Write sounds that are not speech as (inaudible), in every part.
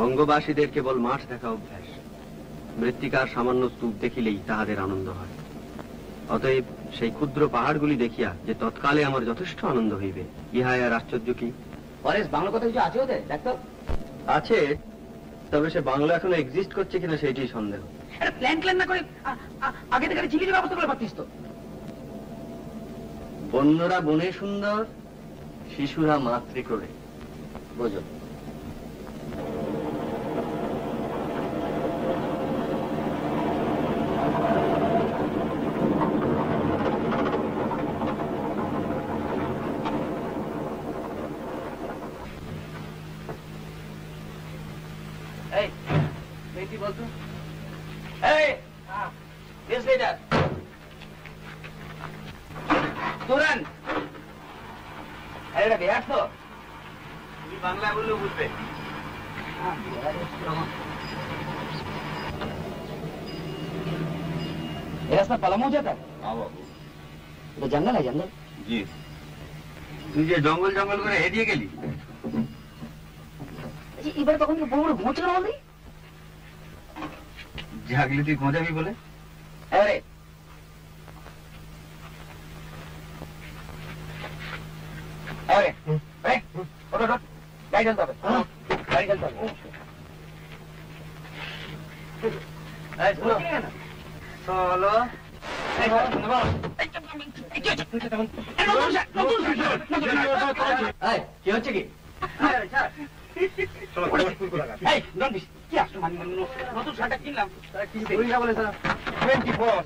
বঙ্গবাসীদের কেবল মাঠ দেখা অভ্যাস। মৃত্তিকার সামান্য স্তূপ দেখিলেই তাহাদের আনন্দ হয়। অতএব সেই ক্ষুদ্র পাহাড়গুলি দেখিয়া যে তৎকালে আমার যথেষ্ট আনন্দ হইবে ইহাই আর আশ্চর্য কি? পরেশ বাংলা কথা কিছু আছে ওদের? আছে তবে সে বাংলা এখনও এক্সিস্ট করছে কিনা সেইটাই সন্দেহ। একটা প্ল্যান ক্ল্যান না করে আগে থেকে ব্যবস্থা করে পারতিস তো। বন্যরা বনে সুন্দর শিশুরা মাতৃ করে। বোঝো। জঙ্গল জঙ্গল করে হেরিয়ে গেলি? এবার তখন কি বড় বড় না আমাদের জাগলি তুই গোঁজাবি বলে আরে আরে আরে ওটা ওটা গাড়ি চলতে হবে গাড়ি চলতে হবে এই শুনো চলো এই শুনো বাবা এই কি হচ্ছে কি এই ডোন্ট বি কি আসছো মানে নতুন শার্টটা কিনলাম টোয়েন্টি ফোর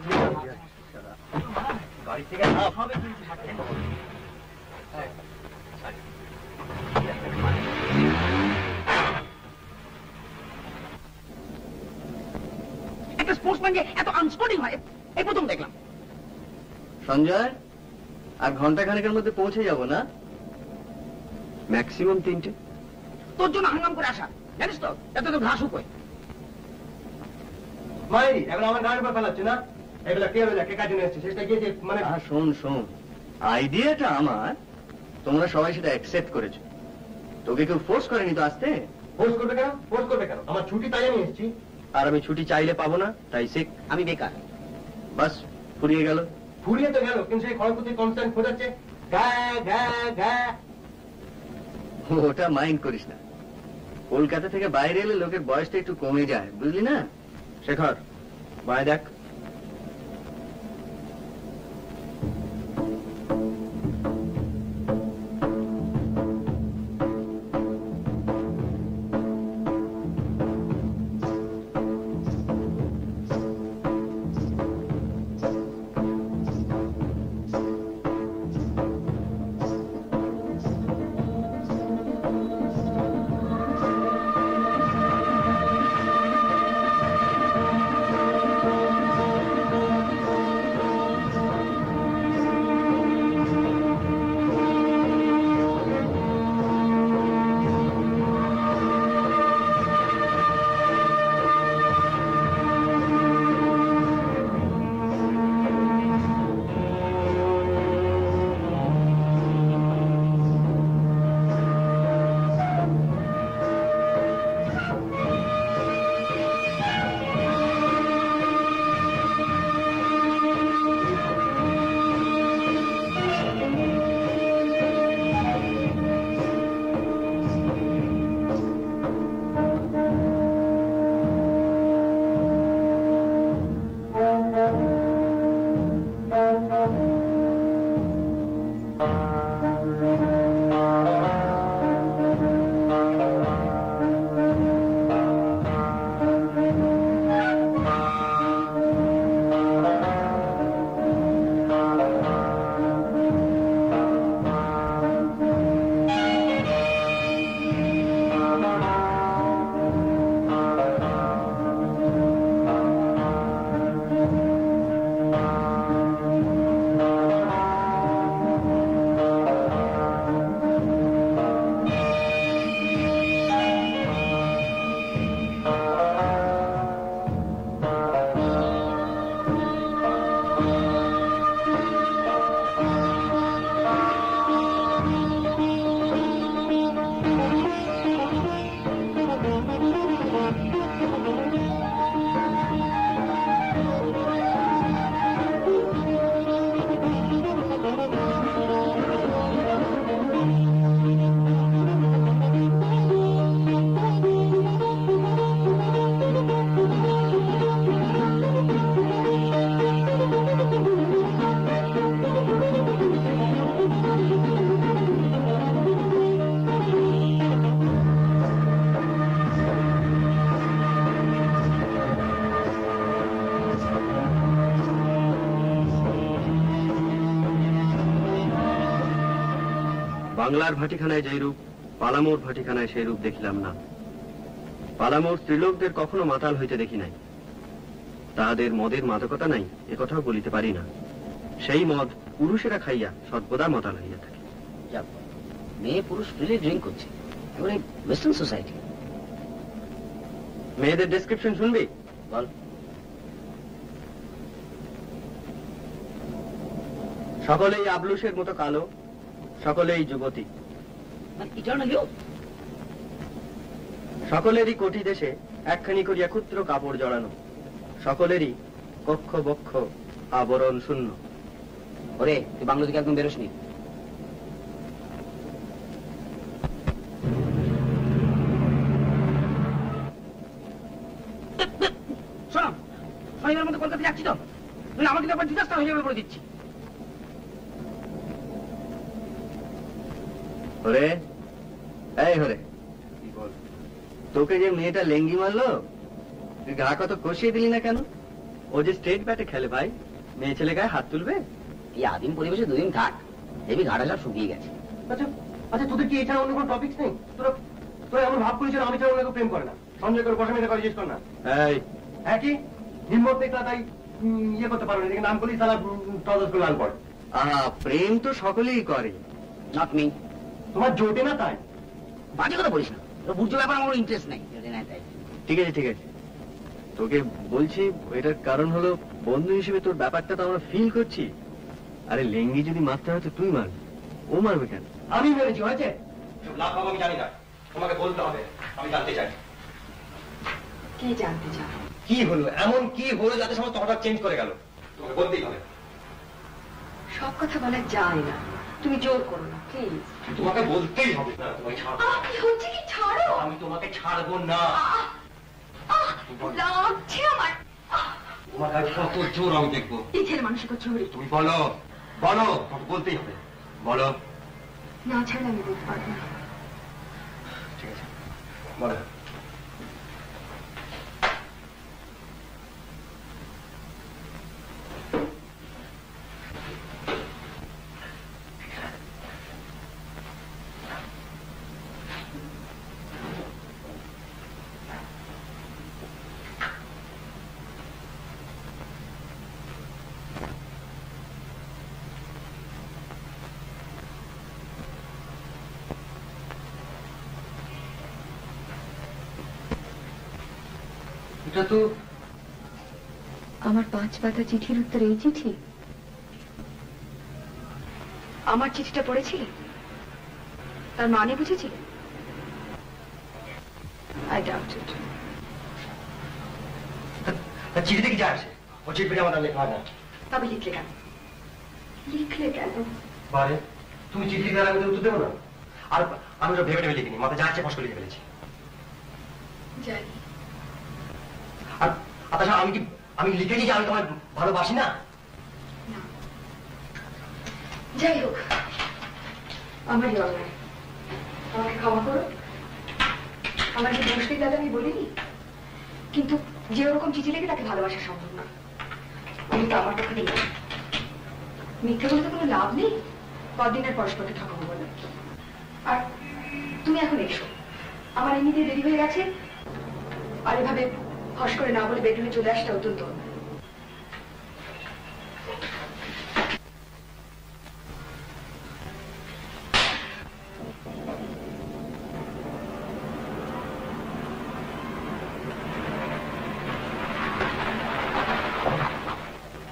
গাড়ি থেকে হবে একটা স্পোর্টসম্যান যে এত আনস্পোর্টিং হয় এই প্রথম দেখলাম। সঞ্জয় আর ঘণ্টা খানেকের মধ্যে পৌঁছে যাব না? ম্যাক্সিমাম তিনটে তোর জন্য হাঙ্গাম করে আসা জানিস তো এত তো ঘাস উপায় মাই আমার গাড়ির উপর ফেলাচ্ছে না? এগুলা কে হইলা কে কাজে এসছে সেটা গিয়েছে মানে? শোন শোন। আইডিয়াটা আমার। তোমরা সবাই সেটা অ্যাকসেপ্ট করেছ। তোকে কেউ ফোর্স করেনি তো আসতে? ফোর্স করবে কেন? ফোর্স করবে কেন? আমার ছুটি তাই আমি এসেছি। আর আমি ছুটি চাইলে পাবো না তাই শিখ আমি বেকার। বাস ফুরিয়ে গেল। ফুরিয়ে তো গেল কিন্তু সেই ক্ষয়ক্ষতি কনস্ট্যান্ট খোঁজাচ্ছে। গা গা গা। ওটা মাইন্ড করিস না। কলকাতা থেকে বাইরে এলে লোকের বয়সটা একটু কমে যায় বুঝলি না? শেখর বায় বাংলার ভাটিখানায় যেই রূপ পালামোর ভাটিখানায় সেই রূপ দেখিলাম না। পালামোর স্ত্রীলোকদের কখনো মাতাল হইতে দেখি নাই। তাহাদের মদের মাদকতা নাই একথাও বলিতে পারি না। সেই মদ পুরুষেরা খাইয়া সর্বদা মাতাল হইয়া থাকে। মেয়ে পুরুষ ফ্রিলি ড্রিঙ্ক করছে। এবারে ওয়েস্টার্ন সোসাইটি মেয়েদের ডেসক্রিপশন শুনবি? বল। সকলেই আবলুসের মতো কালো সকলেই যুবতী। মানে সকলেরই কোটি দেশে একখানি করিয়া ক্ষুদ্র কাপড় জড়ানো। সকলেরই কক্ষ বক্ষ আবরণ শূন্য। ওরে তুই বাংলা থেকে একদম বেরোসনি শোনো শনিবার মধ্যে কলকাতা যাচ্ছি তো নইলে আমাকে তো আবার ডিজাস্টার হয়ে যাবে বলে দিচ্ছি হরে এই হরে তোকে যে মেয়েটা লেঙ্গি মারলো গা কত কষিয়ে দিলি না কেন? ও যে স্টেট ব্যাটে খেলে ভাই মেয়ে ছেলে গায়ে হাত তুলবে? এই আদিম পরিবেশে দুদিন থাক দেবী ঘাটা সব শুকিয়ে গেছে। আচ্ছা আচ্ছা তোদের কি এছাড়া অন্য কোনো টপিক নেই? তোরা তোরা এমন ভাব করেছিল আমি ছাড়া অন্য কেউ প্রেম করে না। সঞ্জয় করে বসে মেয়েটা করে জিজ্ঞেস কর না। এই। হ্যাঁ কি? নিম্মত দেখলা তাই ইয়ে করতে পারো না। নাম করলেই তারা টদস করে লাল পড়ে প্রেম তো সকলেই করে। নট মি তোমার জোটে না তাই? বাজে কথা বলিস না। বুঝতে ব্যাপার আমার ইন্টারেস্ট নেই। ঠিক আছে ঠিক আছে। তোকে বলছি এটার কারণ হলো বন্ধু হিসেবে তোর ব্যাপারটা তো আমরা ফিল করছি। আরে লেঙ্গি যদি মারতে হয় তো তুই মারবি। ও মারবে কেন? আমি মেরেছি হয়েছে? আমি জানি না। তোমাকে বলতে হবে আমি জানতে চাই। কি জানতে চাও কি হলো? এমন কি হলো যাতে সমস্ত হঠাৎ চেঞ্জ করে গেল? তোমাকে বলতেই হবে। সব কথা বলা যায় না। তুমি জোর করো না। তোমাকে বলতেই হবে। তোমাকে ছাড়বো কি হচ্ছে কি? ছাড়ো। আমি তোমাকে ছাড়বো না! লাগছে আমার। তোমার কাছে কত জোর আমি দেখব। এই ছেলে মানুষের চুরি তুমি বলো বলো তোমাকে বলতেই হবে। বলো। না ছাড়লে আমি বলতে পারব না। ঠিক আছে। বলো এটা তো আমার পাঁচ পাতা চিঠির উত্তর এই চিঠি? আমার চিঠিটা পড়েছিলে? তার মানে বুঝেছিলে? আই ডাউট ইট চিঠিতে কি আসে ও চিঠি আমার লেখা না। তবে লিখলে কেন? লিখলে কেন? বারে তুমি চিঠি লিখে আমি তো উত্তর দেবো না? আর আমি তো ভেবে ভেবে লিখিনি মাথা যা আছে ফস লিখে ফেলেছি। জানি আর আর তাছাড়া আমি কি আমি লিখেছি যে আমি তোমায় ভালোবাসি না? যাই হোক অন্যায়। আমাকে ক্ষমা করো। আমার যে নেই দাদা আমি বলিনি। কিন্তু যে ওরকম চিঠি লেগে তাকে ভালোবাসা সম্ভব না। আমি তো আমার পক্ষে দিলাম মিথ্যে বলে তো কোনো লাভ নেই। কদিনের পরস্পরকে ঠকাবো বলে আর তুমি এখন এসো। আমার এমনিতে দেরি হয়ে গেছে। আর এভাবে হস করে না বলে বেডরুমে চলে আসটা অত্যন্ত অন্যায়।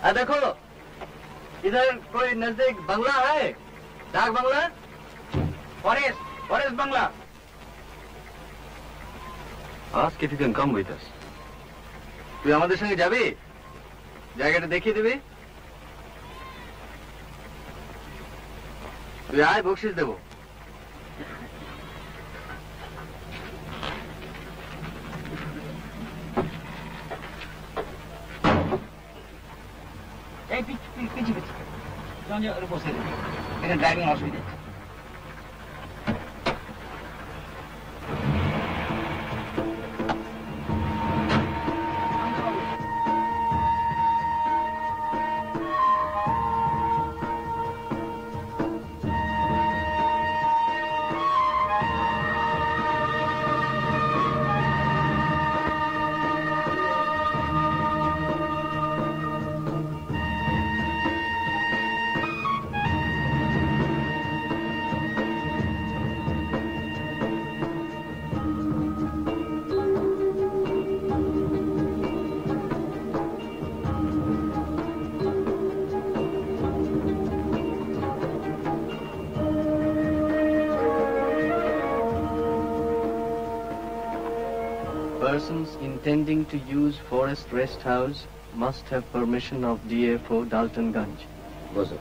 आ देखो इधर कोई नजदीक बंगला है डाक बंगला ফরেস্ট ফরেস্ট বাংলা আজ if you can come with us তুই আমাদের সঙ্গে যাবে? জায়গাটা দেখিয়ে দেবে? তুই আয়, বকশিস দেবো। পিছিয়ে পিছিয়ে এখানে ড্রাইভিং অসুবিধা intending to use forest rest house must have permission of DFO Dalton Ganj. Was it?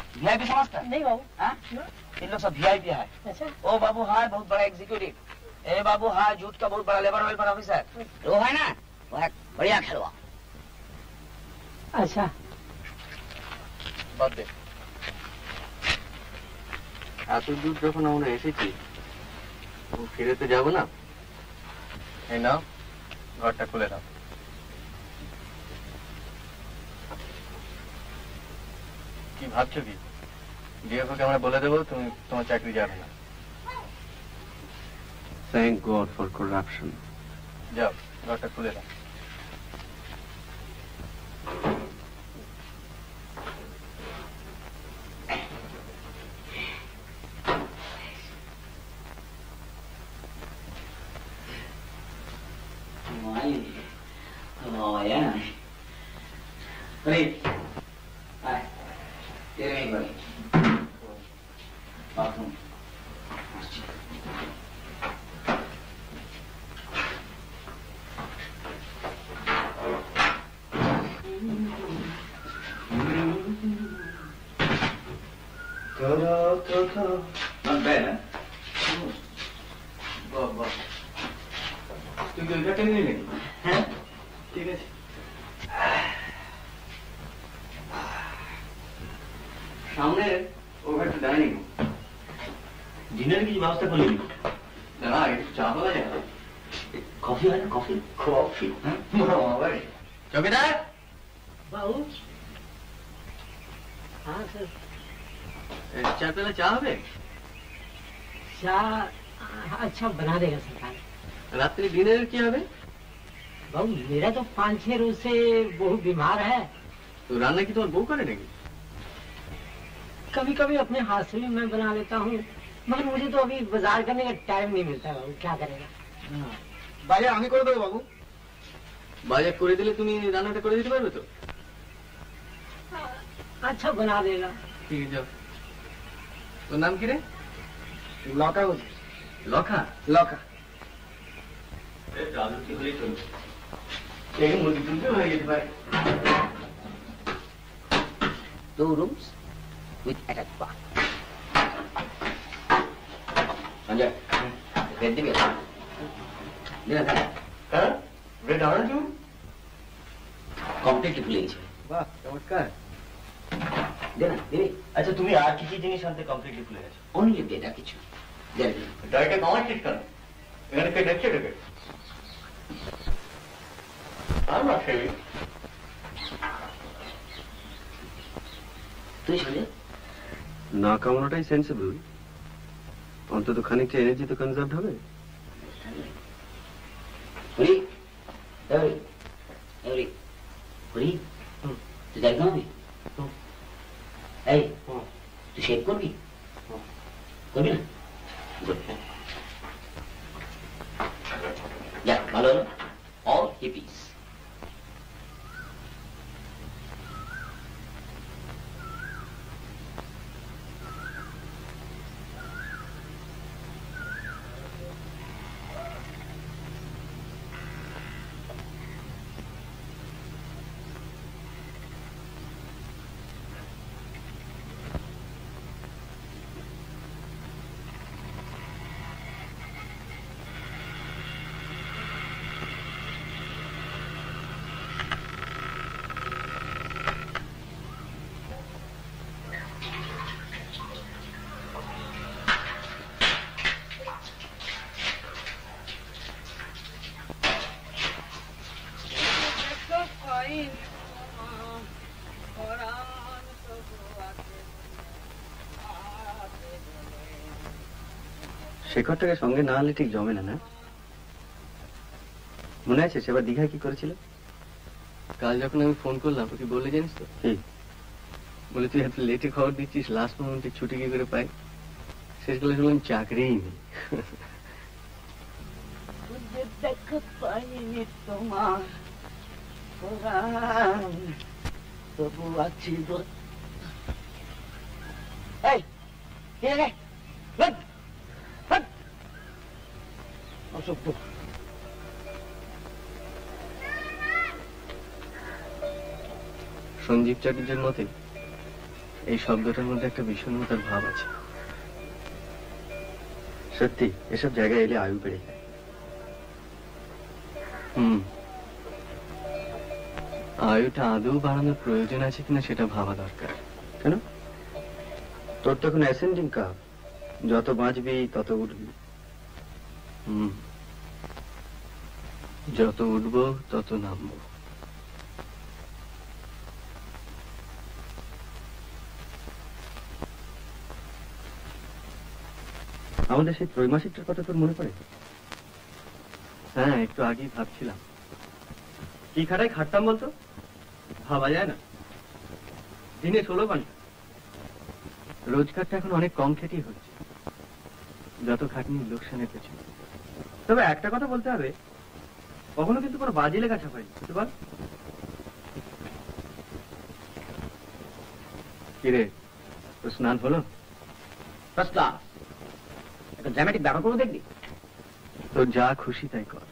VIP समझता है नहीं बाबू हाँ? इन लोग सब वीआईपी है अच्छा ओ बाबू हाय बहुत बड़ा एग्जीक्यूटिव ए बाबू हाय झूठ का बहुत बड़ा लेबर वेलफेयर ऑफिसर वो है ना वो है बढ़िया खेलवा अच्छा बात दे এত দূর যখন আমরা এসেছি ও ফিরে তো যাবো না এই নাও ঘরটা খুলে দাও কি ভাবছো কি ডিএফওকে আমরা বলে দেবো তুমি তোমার চাকরি যাবে না। থ্যাংক গড ফর করাপশন যাও ঘরটা খুলে দাও। Oh, आवश्यक बोलेगी। जना चाप लगा कॉफ़ी है ना कॉफ़ी? कॉफ़ी हाँ? हाँ, चौकीदार? बाबू? हाँ सर। चाय पहले चाह पे चाह हाँ, अच्छा बना देगा सरकार। रात्रि डिनर क्या है बाबू मेरा तो पाँच छह रोज से बहुत बीमार है। तो रान्ना की तो वो कर कभी कभी अपने हाथ से भी मैं बना लेता हूँ। मगर मुझे तो अभी बाजार करने का टाइम नहीं मिलता बाबू क्या करेगा বাইরে আমি করে দেবো বাবু বাজার করে দিলে তুমি রান্নাটা করে দিতে পারবে তো अच्छा बना देगा ঠিক আছে যাও তোর নাম কি রে লকা বুঝি লখা লকা এই মুরগি তুলতে হয়ে যেতে পারে Two rooms with attached bath. Sanjay, bed দিবি দিনা খাই হ্যাঁ ব্রেড আনার তুমি কমপ্লিটলি ভুলে গেছি বাহ চমৎকার দিনা দিবি আচ্ছা তুমি আর কি কি জিনিস আনতে কমপ্লিটলি ভুলে গেছো অনলি বেড আর কিছু দেড় দিন ডাইরেক্টে কমার ঠিক কেন এখানে কে দেখছে এটাকে I'm not shaving. তুই সঞ্জয় না কামানোটাই সেন্সিবল অন্তত খানিকটা এনার্জি তো কনজার্ভ হবে। তুই করবি? ভালো হলো। শেখরটাকে সঙ্গে না আনলে ঠিক জমে না না? মনে আছে সেবার দীঘায় কি করেছিল? কাল যখন আমি ফোন করলাম ওকে বলে জানিস তো? বলে তুই এত লেটে খবর দিচ্ছিস লাস্ট মোমেন্টে ছুটি কি করে পাই? শেষ শেষকালে শুনলাম চাকরিই নেই। তোমার। তবু আছি এই অসভ্য। সঞ্জীব চ্যাটার্জির মতে, এই শব্দটার মধ্যে একটা বিষণ্ণতার ভাব আছে। সত্যি, এসব জায়গায় এলে আয়ু বেড়ে যায়। হুম। আয়ুটা আদৌ বাড়ানোর প্রয়োজন আছে কিনা সেটা ভাবা দরকার। কেন? তোর তো এখন অ্যাসেন্ডিং কাপ যত বাঁচবি, তত উঠবি। হুম। যত উঠবো, তত নামবো। আমাদের সেই ত্রৈমাসিকটার কথা তোর মনে পড়ে? হ্যাঁ একটু আগেই ভাবছিলাম। কি খাটায় খাটতাম বলতো? ভাবা যায় না। দিনে ষোলো ঘণ্টা। রোজগারটা এখন অনেক কম খেটেই হচ্ছে। যত খাটনি লোকসানের পেছনে। তবে একটা কথা বলতে হবে কখনো কিন্তু কোনো বাজে লেখা ছাপাই বুঝতে পার কিরে তোর স্নান হলো? ফার্স্ট ক্লাস একটা ড্রামাটিক ব্যাপার দেখবি। তোর যা খুশি তাই কর।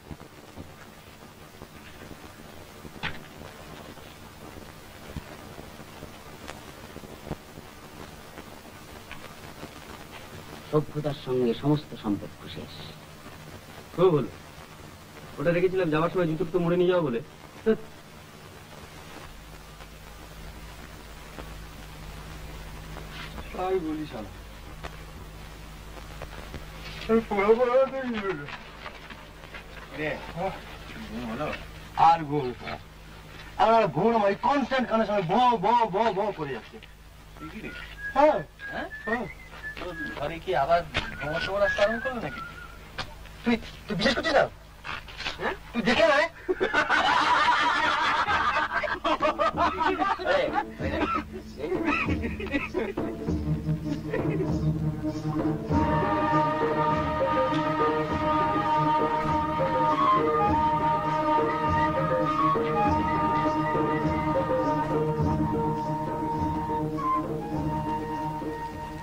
সভ্যতার সঙ্গে সমস্ত সম্পর্ক শেষ। খুব হলো ওটা রেখেছিলাম যাওয়ার সময় জুতো তো মুড়ে নিয়ে যাওয়া বলে। তাই বলি শালা। আর ঘুম আমার ঘুম আমার কনস্ট্যান্ট কানের সঙ্গে ভ ভ ভ ভ করে যাচ্ছে। হ্যাঁ হ্যাঁ? ঘরে কি আবার ভ্রমণ ট্রমণ আসতে আরম্ভ করল নাকি? তুই তুই বিশেষ করছিস না? হ্যাঁ তুই দেখে না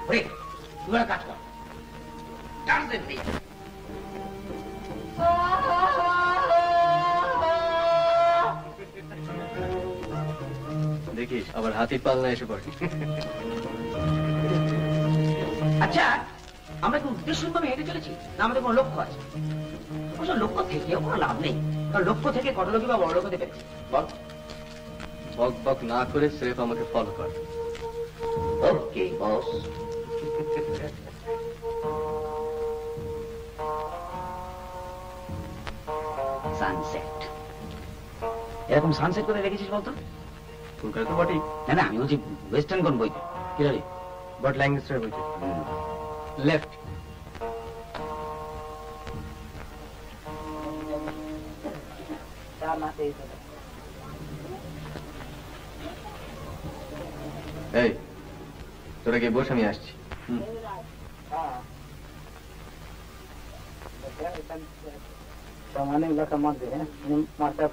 ওরে তুই একটা আবার হাতি পাল্লা এসে পড়ে। আচ্ছা আমরা কি উদ্দেশ্যভাবে হেঁটে চলেছি? না আমাদের কোনো লক্ষ্য আছে? অবশ্য লক্ষ্য থেকেও কোনো লাভ নেই। কারণ লক্ষ্য থেকে কত লোকই বা বড় লোক হতে পেরেছে। বল। বক বক না করে স্রেফ আমাকে ফলো কর। ওকে বস। সানসেট। এরকম সানসেট করে রেখেছিস বলতো? কলকাতা বটেই। না না আমি বলছি ওয়েস্টার্ন কোন বইতে? কি রে বট ল্যাঙ্গুয়েজের বইতে। লেফট। এই তোরা গিয়ে বস আমি আসছি। ಸಾಮಾನ್ಯ ಇಲಾಖೆ ಮಾಡಿದೆ ನಿಮ್ಮ ಮಾಡ್ತಾ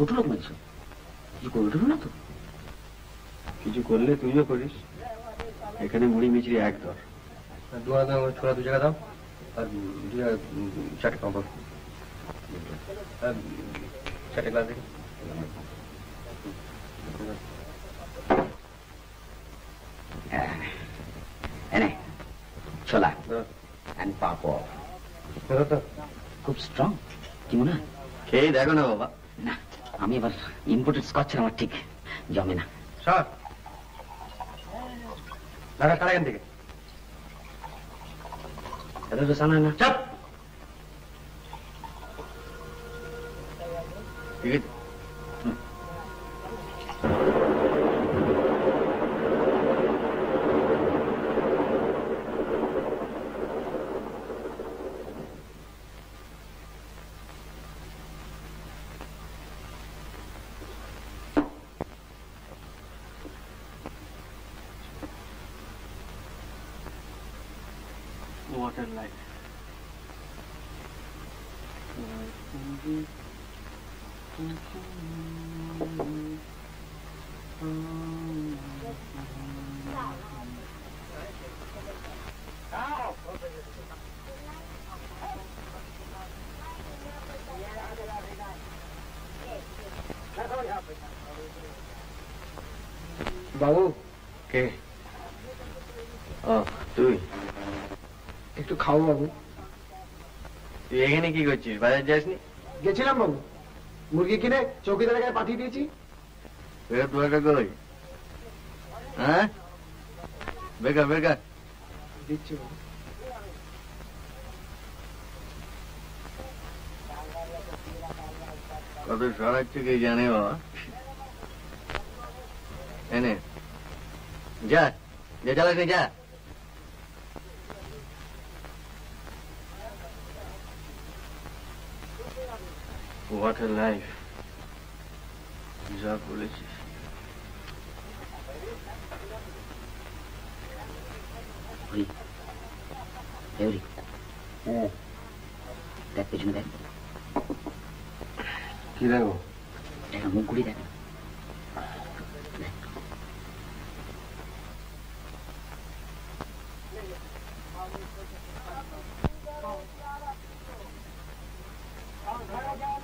ছোট লোক মানছ কিছু করবে টরবে না তো? কিছু করলে তুইও করিস। এখানে মুড়ি মিচড়ি এক দর। দু হাজার ছোড়া দু জায়গা দাও আর দু জায়গা চারটে পাবো চারটে গ্লাস দেখি। এনে ছোলা। অ্যান্ড পাপড়। তো। খুব স্ট্রং কি মনে হয়? খেয়ে দেখো না বাবা। এবার ইম্পোর্টেড স্কচ আমার ঠিক জমে না। সর দাদা কারা এখান থেকে? এটা তো জানা না। চাপ। ঠিক আছে ওয়াটার লাইফ বাবু কে ও তুই একটু খাও বাবু তুই এখানে কি করছিস বাজার যাসনি? গেছিলাম বাবু। মুরগি কিনে চৌকিদারের গায়ে পাঠিয়ে দিয়েছি। তোয়াটা কই? হ্যাঁ? বেকার বেকার। দিচ্ছি কত সরাচ্ছে কে জানে বাবা? এনে। যা যা চালাস যা। হোয়াট এ লাইফ যা বলেছিস।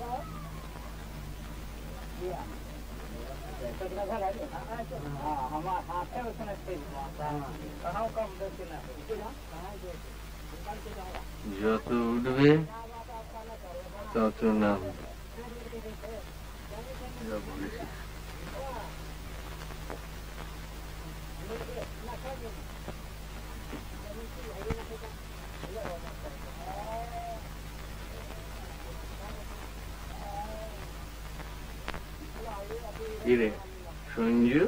ঘুরো। খুব ভালো যত উঠবে তত নাম যা বলেছিস কিরে সঞ্জু,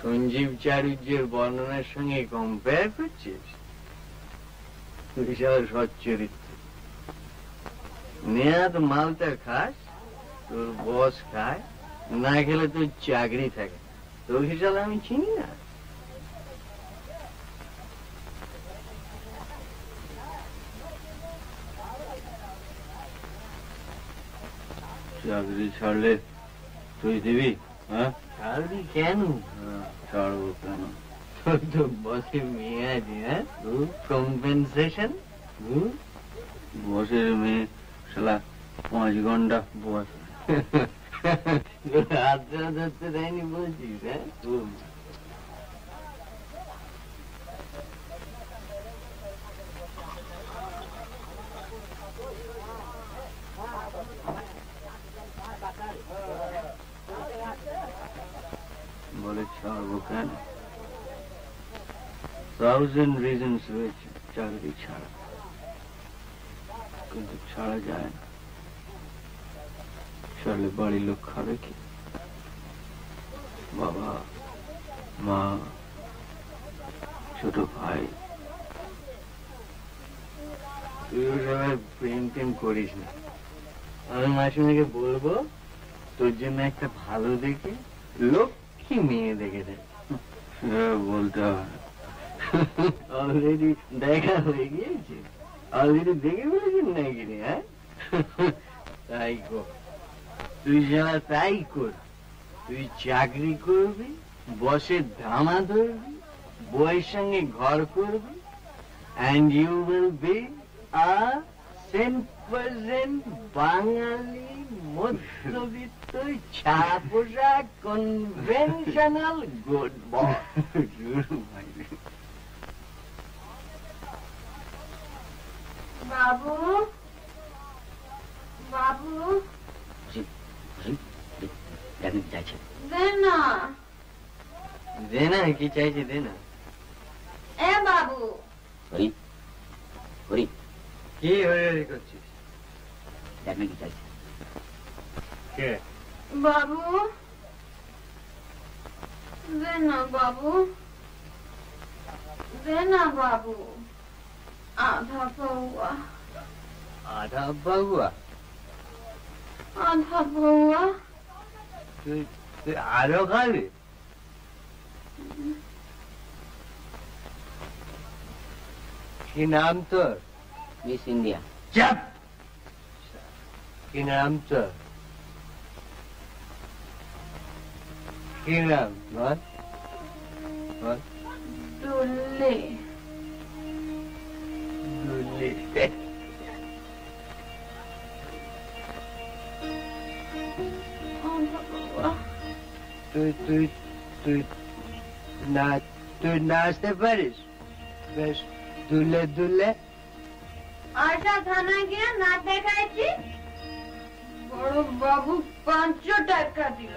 সঞ্জীব চারুজ্যের বর্ণনার সঙ্গে কম্পেয়ার করছিস? বিশাল সচ্চরিত্র নেহাত মালটা খাস, তোর বস খায়, না খেলে তোর চাকরি থাকে। তোর হিসাবে আমি চিনি না। চাকরি ছাড়লে তুই দিবি হ্যাঁ? ছাড়বি কেন? ছাড়বো কেন? তোর তো বসে মেয়ে আছে হ্যাঁ কম্পেনসেশন বসের মেয়ে শালা পাঁচ ঘণ্টা বস। হাতটা ধরতে দেয়নি বলছিস হ্যাঁ? উম। থাউজেন্ড রিজনস রয়েছে চাকরি ছাড়া কিন্তু ছাড়া যায় না ছাড়লে বাড়ির লোক খাবে কি বাবা মা ছোট ভাই তুই প্রেম টেম করিস না। আমি মাসিমাকে বলব, তোর জন্য একটা ভালো দেখে লক্ষ্মী মেয়ে দেখেছে বলতে হবে। অলরেডি দেখা হয়ে গিয়েছে। অলরেডি দেখে ফেলেছেন নাকি রে হ্যাঁ? তাই কর। তুই যারা তাই কর। তুই চাকরি করবি, বসে ধামা ধরবি বইয়ের সঙ্গে ঘর করবি, and you will be a simple Bengali মধ্যবিত্ত ছাপোষা কনভেনশনাল গুড বয় বাবু? বাবু? চাইছে দে না দে না কি চাইছে দে না এ বাবু। হরি হরি। কি হয়ে হয়ে করছিস দেখেন কি চাইছে। কে? বাবু? না বাবু। না বাবু। আধা পৌয়া আধা বাবুয়া আধা পৌয়া তুই তুই আরও খাবি? কি নাম তোর? Miss India. চাপ! কি নাম তোর? কি নাম বল বল দুল্লে দুলি আধা পৌয়া তুই তুই তুই না তুই নাচতে পারিস বেশ দুলে দুলে আশা থানায় গিয়ে না দেখাইছি বড় বাবু পাঁচশো টাকা দিল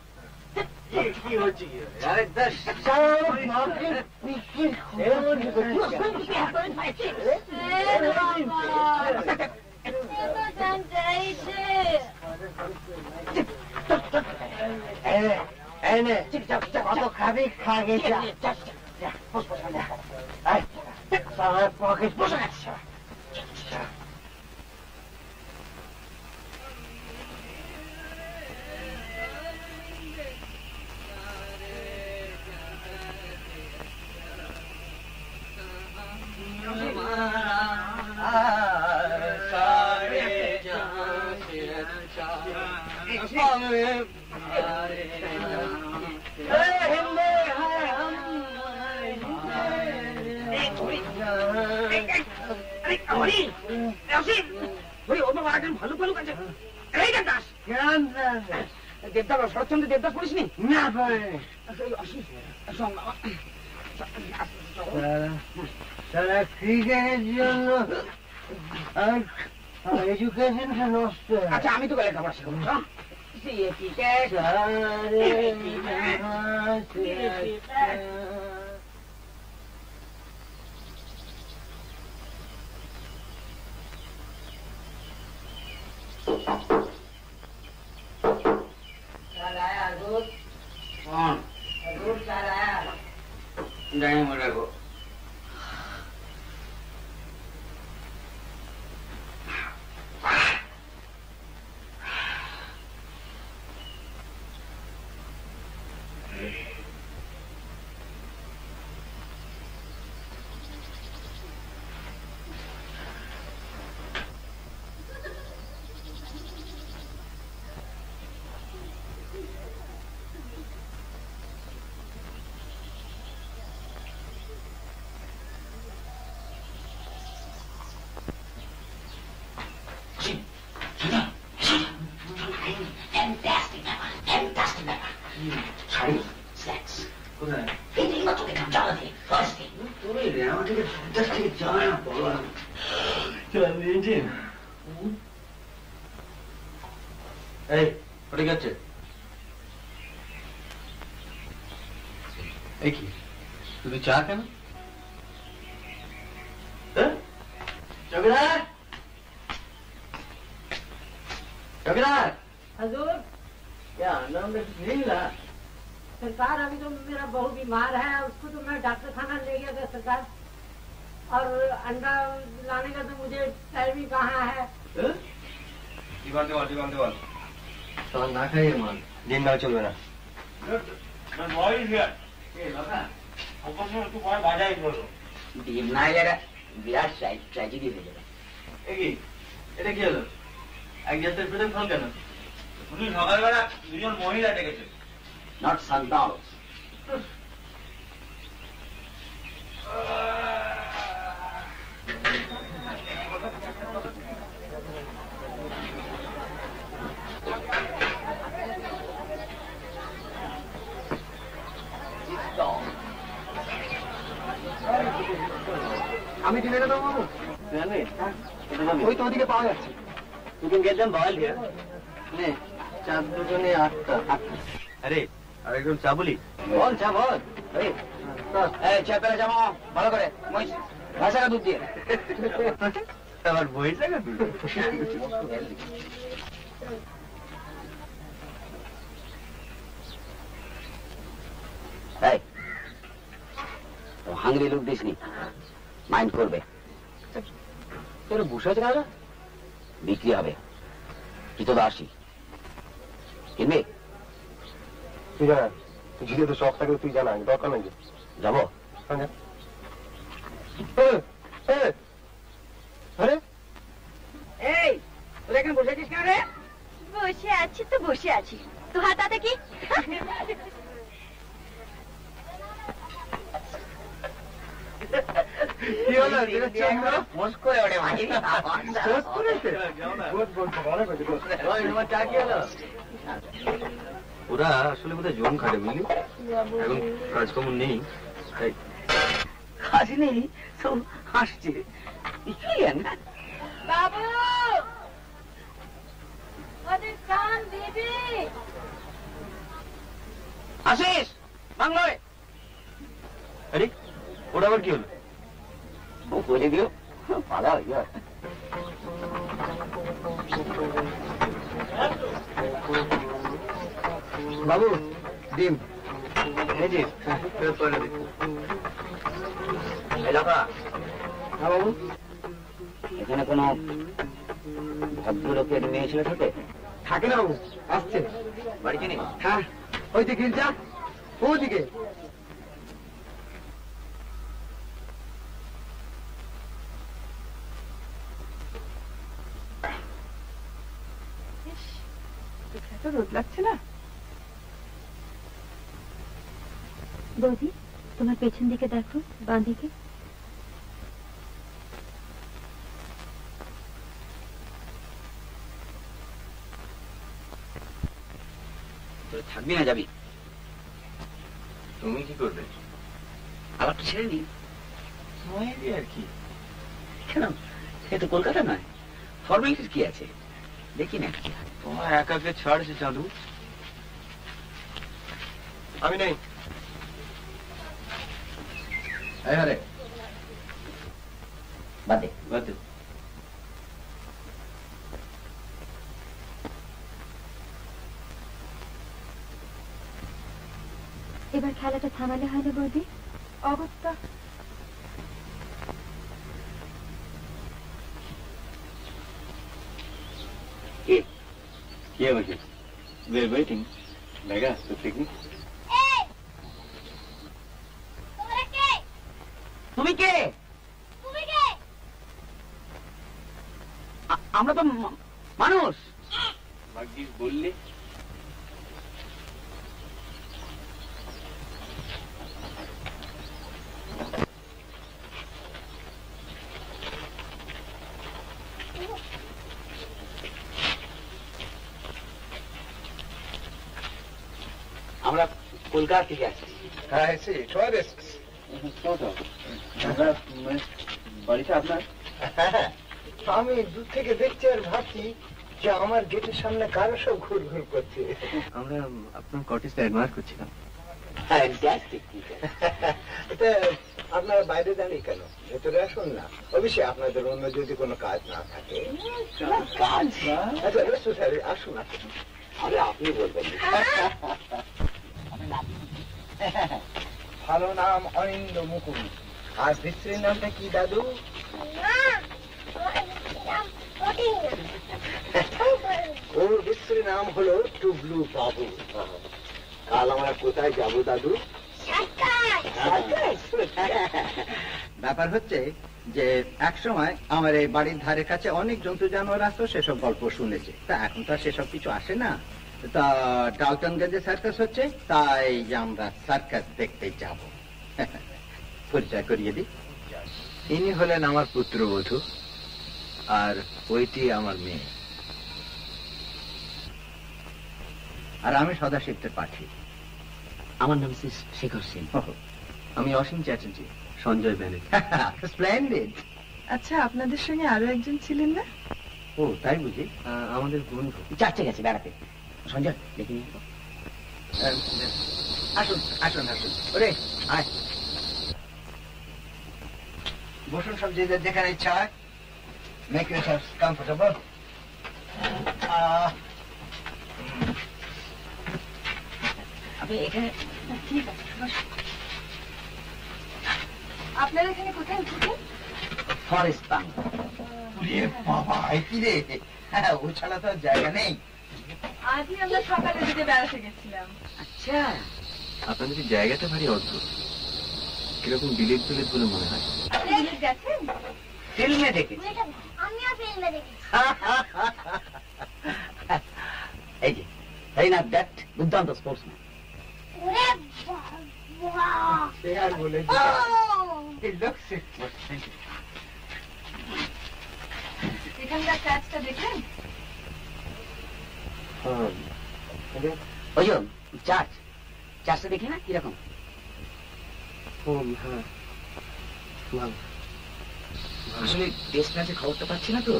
নাচবি পকেট কি হচ্ছে কি আরে দশ এনে কত খাবি খাগে পকেট বসে গেছে হরি আসি হরি ও বাবা একজন ভালো ভালো কাছে এই দেবদাস দেবদাস শরৎচন্দ্র দেবদাস পড়িসনি না পারে আসি সঙ্গ সারা ক্রিকেটের জন্য এডুকেশনটা নষ্ট হয়ে আচ্ছা আমি তোকে লেখাপড়া শেখাবো হ্যাঁ? সে ক্রিকেট shotgun? Huh? सरकार अभी तो मेरा बहू बीमार है उसको तो मैं डॉक्टर खाना ले गया था सरकार। और अंडा लाने का तो मुझे टाइम ही कहाँ है? दीवार दीवार दीवार दीवार तो ना खाइए मान दिन ना चलो मेरा। বলব ডিম না এলে একটা বিরাট ট্র্যাজেডি হয়ে যাবে। এটা কি হলো? এক জাতের পেটে ফল কেন? উনি সকালবেলা দুজন মহিলা ডেকেছে। নট সান্তাল আমি কিনে দেবো বাবু জানি ওই তো ওদিকে পাওয়া যাচ্ছে। You can get them boiled here. নে চার দুজনে আটটা আটটা। আরে আর একজন চা বলি? বল চা বল। এই এই চা পেলে জামা ভালো করে মই ভাষাটা দুধ দিয়ে। বই এই হাঙ্গরি লুক দিসনি। মাইন্ড করবে। তোরা বসে আছে রাজা বিক্রি হবে। কি তো আসি কিনবে? তুই জানা তুই ঝিলে তো শখ থাকে তুই জানা দরকার নেই যাব। আরে। এই তোরা এখানে বসে আছিস কেন রে? বসে আছি তো বসে আছি। তো হাতাতে কি? কি হলো? করে ওঠে ওরা আসলে বোধহয় জম খাটে বুঝলি? এখন কাজকর্ম নেই। তাই হাসি নেই সব হাসছে। কি না বাবু! ওদের কান দিবি আসিস বাংলায়। আরে ওটা আবার কি হলো? ও বলে দিও। পালা হয়ে বাবু ডিম। এই যে করে দে হ্যাঁ বাবু। এখানে কোনো ভদ্রলোকের মেয়ে ছেলে থাকে? থাকে না বাবু। আসছে। বাড়িতে নেই? হ্যাঁ। ওই যে গির্জা। ওদিকে এত রোদ লাগছে না? বৌদি তোমার পেছন দিকে দেখো বাঁ দিকে। থাকবি না যাবি? তুমি কি করবে? আলাপটা ছেড়ে নি মায়েরই আর কি? কেন? এ তো কলকাতা নয়। ফর্মালিটিস কি আছে? দেখি না। তোমার একাকে ছাড়ছে চাঁদু আমি নেই। আরে বাদে বাদে এবার খেলাটা থামালে হয় না বৌদি? অগত্যা। কি হবে কি we are waiting লাগা তো পিকনিক আমরা কলকাতা থেকে I see. Tourists. আপনার? হ্যাঁ, (laughs) আমি দূর থেকে দেখছি আর ভাবছি যে আমার গেটের সামনে কারও সব ঘুর ঘুর করছে। (laughs) আমরা আপনার কটেজটা অ্যাডমায়ার করছিলাম। (laughs) আপনারা বাইরে দাঁড়িয়ে কেন? ভেতরে আসুন না। অবশ্যই আপনাদের অন্য যদি কোনো কাজ না থাকে। কাজ আচ্ছা আসুন আসুন। আরে আপনি বলবেন। (laughs) ভালো নাম অনিন্দ মুকুল। আর স্ত্রীর নামটা কি দাদু? (laughs) ওর নাম হলো টুবলু বাবু। কাল আমরা কোথায় যাব দাদু? (laughs) ব্যাপার হচ্ছে যে এক সময় আমার এই বাড়ির ধারে কাছে অনেক জন্তু জানোয়ার আসতো সেসব গল্প শুনেছে। তা এখন তো আর সেসব কিছু আসে না। তা ডালটনগঞ্জে সার্কাস হচ্ছে তাই আমরা সার্কাস দেখতে যাব। (laughs) পরিচয় করিয়ে দিই। ইনি হলেন আমার পুত্রবধূ আর ওইটি আমার মেয়ে। আর আমি সদাশিবতে পাঠি। আমার নাম মিসেস শেখর সেন। আমি অসীম চ্যাটার্জি সঞ্জয় ব্যানার্জি। (laughs) স্প্লেন্ডেড আচ্ছা আপনাদের সঙ্গে আরও একজন ছিলেন না? ও তাই বুঝি? আহ, আমাদের বন্ধু। চার্চে গেছে বেড়াতে। সঞ্জয় দেখে। নিয়ে আসুন আসুন আসুন। ওরে আয়। বসুন সব যে যেখানে ইচ্ছা হয়। মেক ইউরসেলফ কমফোর্টেবল আপনি এখানে ঠিক আছে বসো। আপনারা এখানে কোথায় উঠেছেন? ফরেস্ট বাবা কি রে? হ্যাঁ, ও ছাড়া তো জায়গা নেই। আজই আমরা সকালে দিকে বেড়াতে গেছিলাম। আচ্ছা আপনাদের জায়গাটা ভারী অদ্ভুত। কীরকম বিলেত বিলেত বলে মনে হয়। আপনি বিলেত গেছেন? ফিল্মে দেখেছি। আমিও ফিল্মে দেখেছি। (laughs) এই যে এই না দ্যাট দুর্দান্ত স্পোর্টসম্যান ওরে বাবা। আর বলে It looks it. এখানকার কাজটা দেখলেন? ওই যে চার্চ। চার্চটা দেখে না কীরকম? ও হ্যাঁ। ভালো। আসলে টেস্ট ম্যাচের খবরটা পাচ্ছি না তো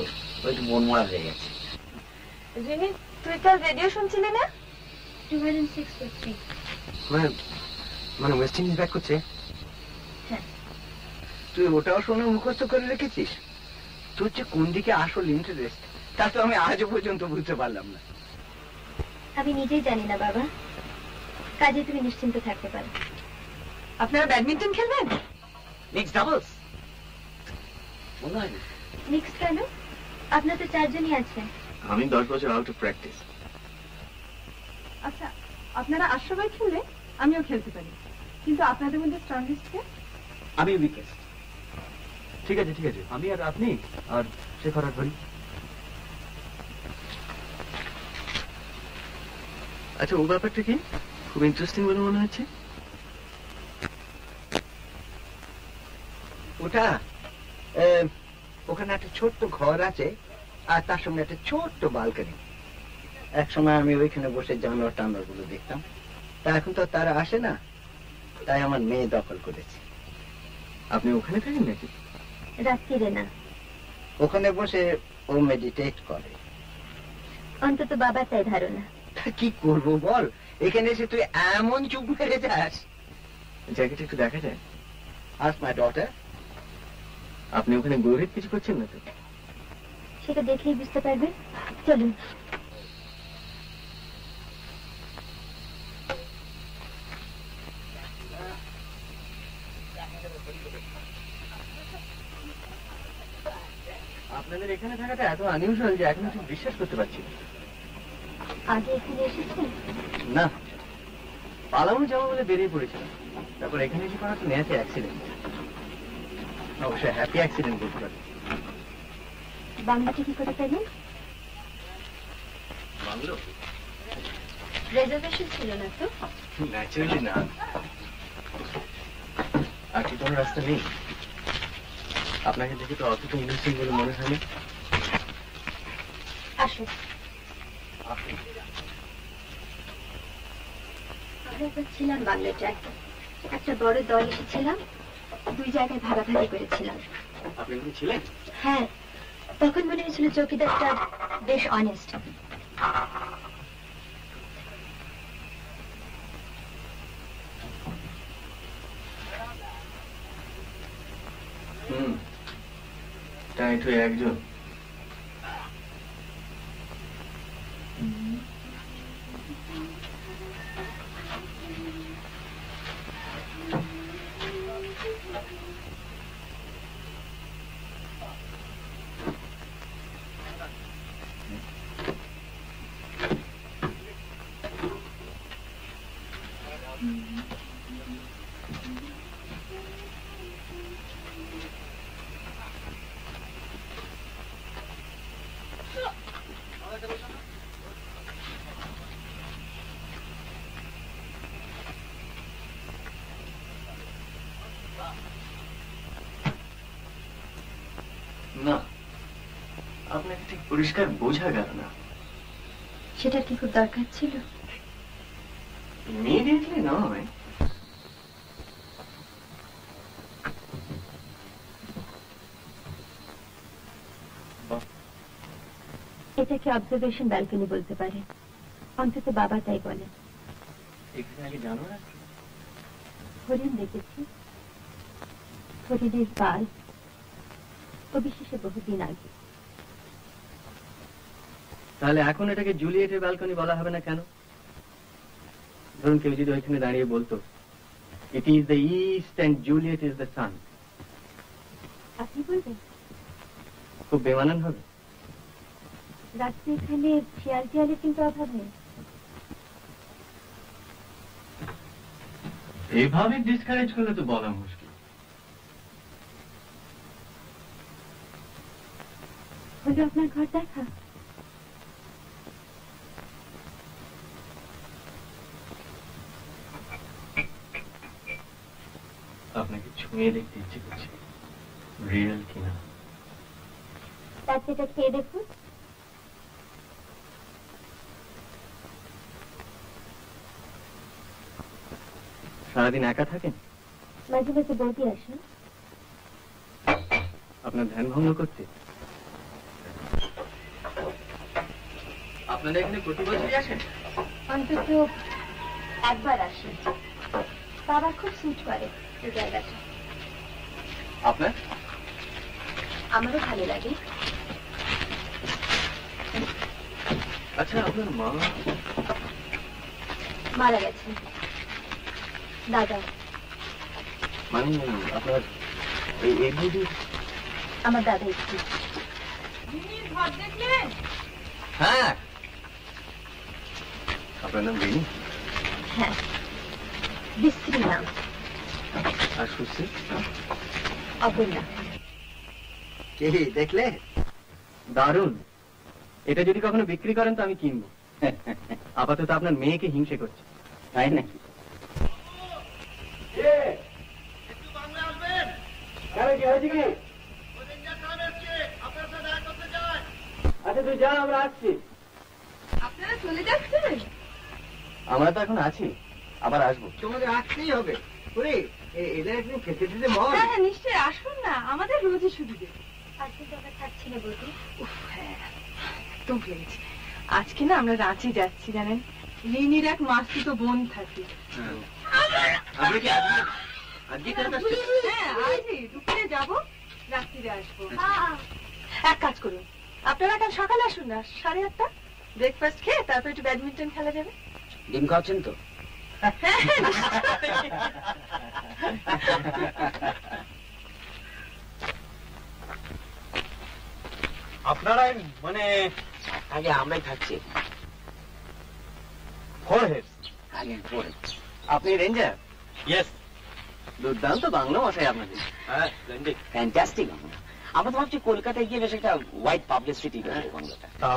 ওই একটু মন মরা হয়ে গেছে। জিনি তুই কাল রেডিও শুনছিলি না? মানে মানে ওয়েস্ট ইন্ডিজ ব্যাক করছে? তুই ওটাও শুনে মুখস্থ করে রেখেছিস? তোর যে কোন দিকে আসল ইন্টারেস্ট তা তো আমি আজও পর্যন্ত বুঝতে পারলাম না। আমি নিজেই জানি না বাবা। কাজে তুমি নিশ্চিন্ত থাকতে পারো। আপনারা ব্যাডমিন্টন খেলবেন? মিক্স ডাবলস মনে হয় না। মিক্স কেন? আপনার তো চারজনই আছেন। আমি দশ বছর আউট অফ প্র্যাকটিস আচ্ছা আপনারা আর সবাই খেললে আমিও খেলতে পারি। কিন্তু আপনাদের মধ্যে স্ট্রংগেস্ট কে? আমি উইকেস্ট ঠিক আছে ঠিক আছে। আমি আর আপনি আর শেখর আর আচ্ছা ও ব্যাপারটা কি? খুব ইন্টারেস্টিং বলে মনে হচ্ছে। ওটা এ, ওখানে একটা ছোট্ট ঘর আছে আর তার সঙ্গে একটা ছোট্ট বালকানি। এক সময় আমি ওইখানে বসে জানোয়ার টানোয়ারগুলো দেখতাম। তা এখন তো তারা আসে না তাই আমার মেয়ে দখল করেছে। আপনি ওখানে থাকেন নাকি? রাত্রিরে না। ওখানে বসে ও মেডিটেট করে। অন্তত বাবার তাই ধারণা। কি করব বল? এখানে এসে তুই এমন চুপ মেরে যাস। জায়গাটা একটু দেখা যায়। আস মাই ডটার আপনি ওখানে গৌরীর কিছু করছেন না তো সেটা দেখলেই বুঝতে পারবেন চলুন। আপনাদের এখানে থাকাটা এত আনইউজুয়াল যে এখন ঠিক বিশ্বাস করতে পারছি না। আগে এখানে এসেছেন? না। পালানো বলে বেরিয়ে পড়েছিলাম। তারপর এখানে এসে অ্যাক্সিডেন্ট হ্যাপি অ্যাক্সিডেন্ট বলতে পারি। বাংলাটা কি করে পেলেন? বাংলো? রেজার্ভেশন ছিল না তো? ন্যাচারালি না। আর কি কোনো রাস্তা নেই? আপনাকে দেখে তো অতটা ইন্টারেস্টিং বলে মনে হয় না। আসুন। ছিলাম বাংলাটা একটা বড় দল এসেছিলাম দুই জায়গায় ভাগাভাগি করেছিলাম। হ্যাঁ তখন মনে হয়েছিল চৌকিদারটা বেশ অনেস্ট হুম একজন। পরিষ্কার বোঝা গেল না। সেটা কি খুব দরকার ছিল? ইমিডিয়েটলি নয়। এটাকে অবজারভেশন ব্যালকনি বলতে পারে। অন্তত বাবা তাই বলে। এখানে আগে জানো না? হরিণ দেখেছি। হরিণের পাল অবিশেষে বহুদিন আগে। তাহলে এখন এটাকে জুলিয়েটের ব্যালকনি বলা হবে না কেন? ধরুন কেউ যদি ওইখানে দাঁড়িয়ে বলতো it is the east and Juliet is the sun আপনি বলবেন? খুব বেমানান হবে। রাত্রে এখানে শিয়াল টিয়ালের কিন্তু অভাব নেই। এইভাবে ডিসকারেজ করলে তো বলা মুশকিল। হলো আপনার ঘর দেখা আপনাকে ছুঁয়ে দেখতে ইচ্ছে করছে। রিয়েল কিনা? তার সেটা খেয়ে দেখুন সারাদিন একা থাকেন? মাঝে মাঝে বৌদি আসেন আপনার ধ্যান ভঙ্গ করতে? আপনাদের এখানে প্রতি বছরই আসেন? অন্তত একবার আসেন। বাবা খুব সুট করে এই জায়গাটা। আপনার আমারও ভালো লাগে। আচ্ছা আপনার মা? মারা গেছেন দাদা। মানে আপনার এই এই বুঝি আমার দাদা একটু। ঘর দেখলেন হ্যাঁ। আপনার নাম রিনি হ্যাঁ। বিশ্রী নাম। আর সুশ্রী? কি দেখলে? দারুণ। এটা যদি কখনো বিক্রি করেন তো আমি কিনবো। আপাতত আপনার মেয়েকে হিংসে করছে। তাই নাকি? আচ্ছা তুই যা আমরা আসছি। আপনারা চলে যাচ্ছেন? আমরা তো এখন আছি। আবার আসব। তোমাদের আসতেই হবে। এদের একদিন খেতে দিতে হ্যাঁ হ্যাঁ নিশ্চয়ই আসুন না আমাদের রোজই সুবিধে আজকে তো আমরা না বৌদি। হ্যাঁ একদম পেরেছি আজকে না আমরা রাঁচি যাচ্ছি জানেন? রিনির এক বোন থাকে। কি আজকে হ্যাঁ আজই দুপুরে যাব রাত্রিরে আসব। এক কাজ করুন আপনারা কাল সকালে আসুন না সাড়ে আটটা ব্রেকফাস্ট খেয়ে তারপর একটু ব্যাডমিন্টন খেলা যাবে। ডিম খাওয়াচ্ছেন তো? আপনারাই মানে আগে আমরাই থাকছি। ফোর হেড আগে পরে আপনি রেঞ্জার ইয়েস দুর্দান্ত বাংলা ভাষায় আপনাদের। হ্যাঁ ফ্যান্টাস্টিক আমরা তো ভাবছি কলকাতায় গিয়ে বেশ একটা হোয়াইট পাবলিসিটি করব বাংলাটা। তা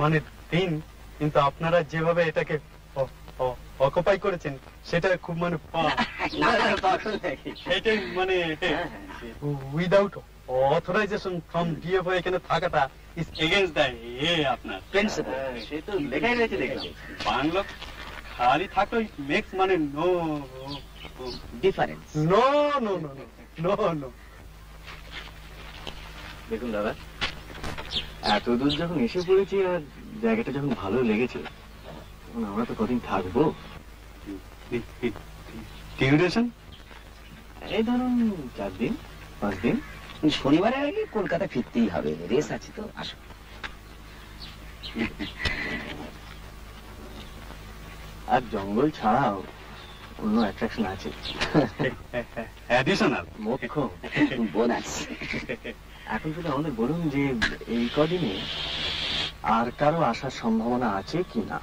মানে দিন কিন্তু আপনারা যেভাবে এটাকে অকুপাই করেছেন সেটা খুব মানে সেটাই মানে হ্যাঁ, উইদাউট অথরাইজেশন ফ্রম ডিএফও এখানে থাকাটা ইজ এগেন্স্ট দ্য এ আপনার। প্রিন্সিপাল সে তো লেখাই রয়েছে দেখলাম। বাংলা খালি থাকলে মেক্স মানে no difference no no no no no দেখুন দাদা এত দূর যখন এসে পড়েছি আর জায়গাটা যখন ভালো লেগেছে আমরা তো কদিন থাকব। ডিউরেশন? এই ধরুন চার দিন পাঁচ দিন। শনিবারের আগে কলকাতা ফিরতেই হবে রেস আছে তো আসো। আর জঙ্গল ছাড়াও অন্য অ্যাট্রাকশন আছে। অ্যাডিশনাল বোনাস এখন শুধু আমাদের বলুন যে এই কদিনে আর কারও আসার সম্ভাবনা আছে কি না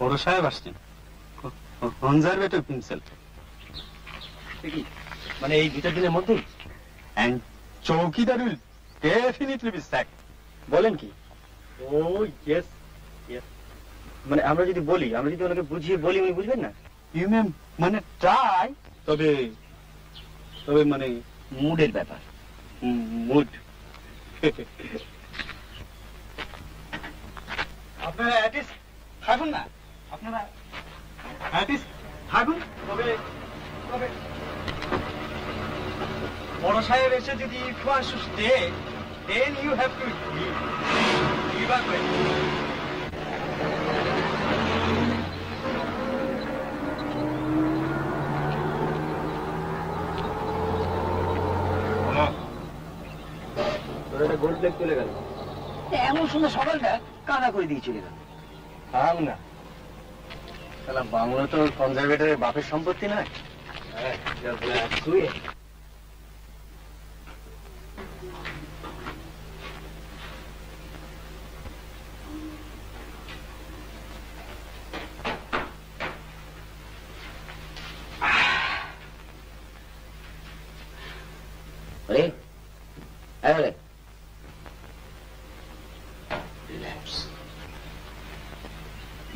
বড় সাহেব আসছেন। কনজারভেটিভ হিমসেলফ মানে এই দু চার দিনের মধ্যেই? And chowkidar will definitely be sack. বলেন কি? ও ইয়েস মানে আমরা যদি বলি আমরা যদি ওনাকে বুঝিয়ে বলি উনি বুঝবেন না? ইউ ম্যাম মানে ট্রাই তবে তবে মানে মুডের ব্যাপার। মুড (laughs) আপনারা অ্যাটিস থাকুন না? আপনারা থাকুন। তবে তবে বড় সাহেব এসে যদি you are then you have to up gold plate চলে গেল। এমন সুন্দর সকালটা কাদা করে দিয়ে চলে গেল থাম না। তাহলে বাংলা তো কনজারভেটরের বাপের সম্পত্তি নয়।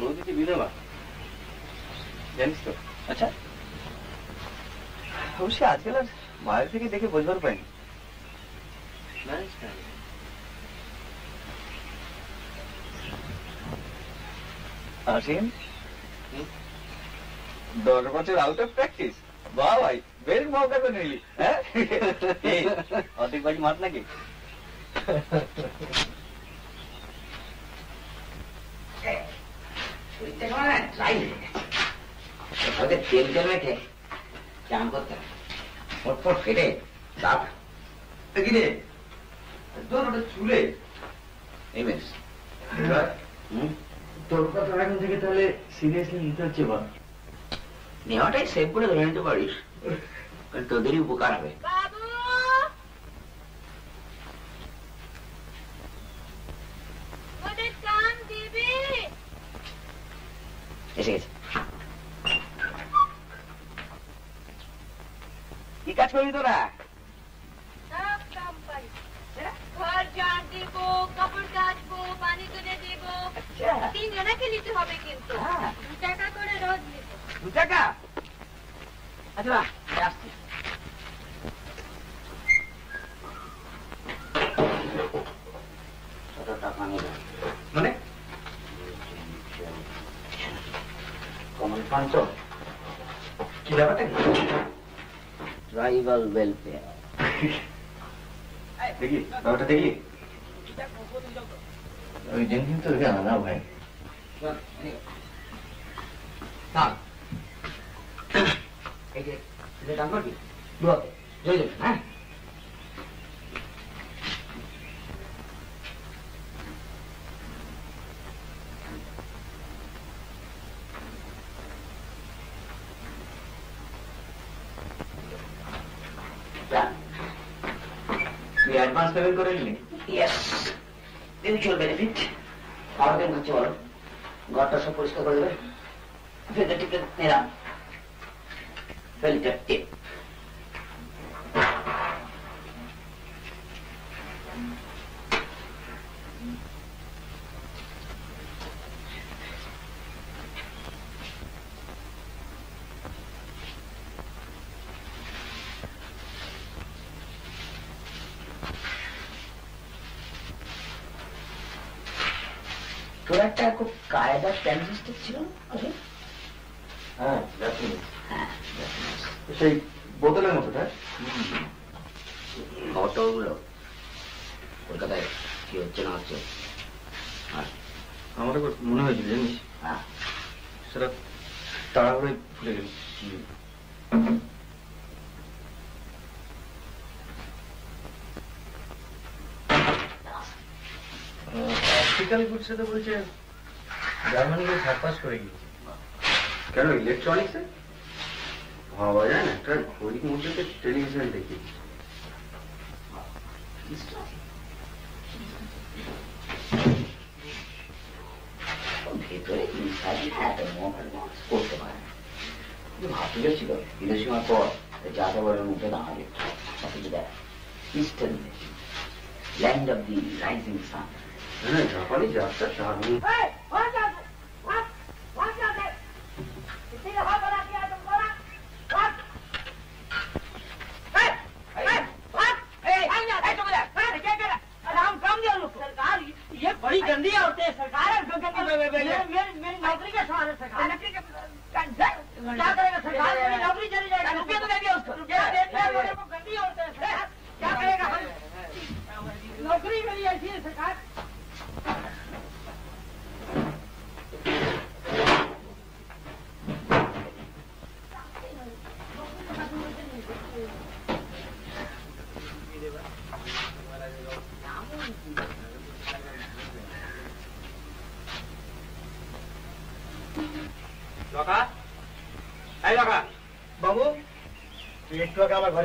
নদীতে বিধবা? জানিস তো। আচ্ছা। অবশ্যই আজকাল আর বাইরে থেকে দেখে বোঝবার পাইনি। আসেন দশ বছর আউট অফ প্র্যাকটিস বাহ ভাই বেশ মৌকা করে নিলি হ্যাঁ? (laughs) এই, অর্ধেক বাড়ি মাঠ নাকি? শরীরটা কেমন না ড্রাই হয়ে গেছে ওদের তেল চান করতে ফটফট ফেটে দাপ কিনে তোর ওটা চুলে? এই বেশ। তোর কথা এখন থেকে তাহলে সিরিয়াসলি নিতে হচ্ছে বা? নেওয়াটাই সেভ করে ধরে নিতে পারিস। তোদেরই উপকার হবে বাবু ওদের টান দিবি এসে গেছে কি কাজ করবি তোরা সব কাম পারি ঘর ঝাড় দিব কাপড় কাচবো পানি তুলে দিব আচ্ছা তিন জনাকে নিতে হবে কিন্তু হ্যাঁ। দু টাকা করে রোজ নিব দু টাকা আচ্ছা বাহ, আসছি ছোট টাকা নিলাম মানে কমন পাঞ্চ কি ব্যাপারটা কি? ট্রাইবাল ওয়েলফেয়ার দেখি ব্যাপারটা দেখি ওই দিন কিন্তু না ভাই এই যে এটা দাম করবি দুয়াতে জয় জয় হ্যাঁ তুই করে নিলি? ইয়েস মিউচুয়াল বেনিফিট আমাদের দিন হচ্ছে বলো ঘরটা সব পরিষ্কার করে দেবে ফেলে টিপে নিলাম ফেলিটা টিপ তোর কায়দার ট্রানজিস্টার ছিল? হ্যাঁ দেখুন হ্যাঁ। সেই বোতলের মতোটা? খবর টবরগুলো কলকাতায় কি হচ্ছে না হচ্ছে? আমার মনে হয়েছিল জানিস? হ্যাঁ। সেটা তাড়াহুড়োয় ভুলে গেল। অপটিক্যাল গুডসে তো বলছে জার্মানি গিয়ে সার্পাস করে গিয়েছে কেন ইলেকট্রনিক্সে ভাবা যায় না একটা ঘড়ির মধ্যে তো টেলিভিশন দেখি ভেতরে ইনসাইড না একটা মহল করতে পারে না কিন্তু ভাবতে ছিল হিরোসীমার পর যাতে বলে মুখে দাঁড়াবে অথচ দেখ eastern land of the rising sun হ্যাঁ জাপানি যাত্রা দারুণ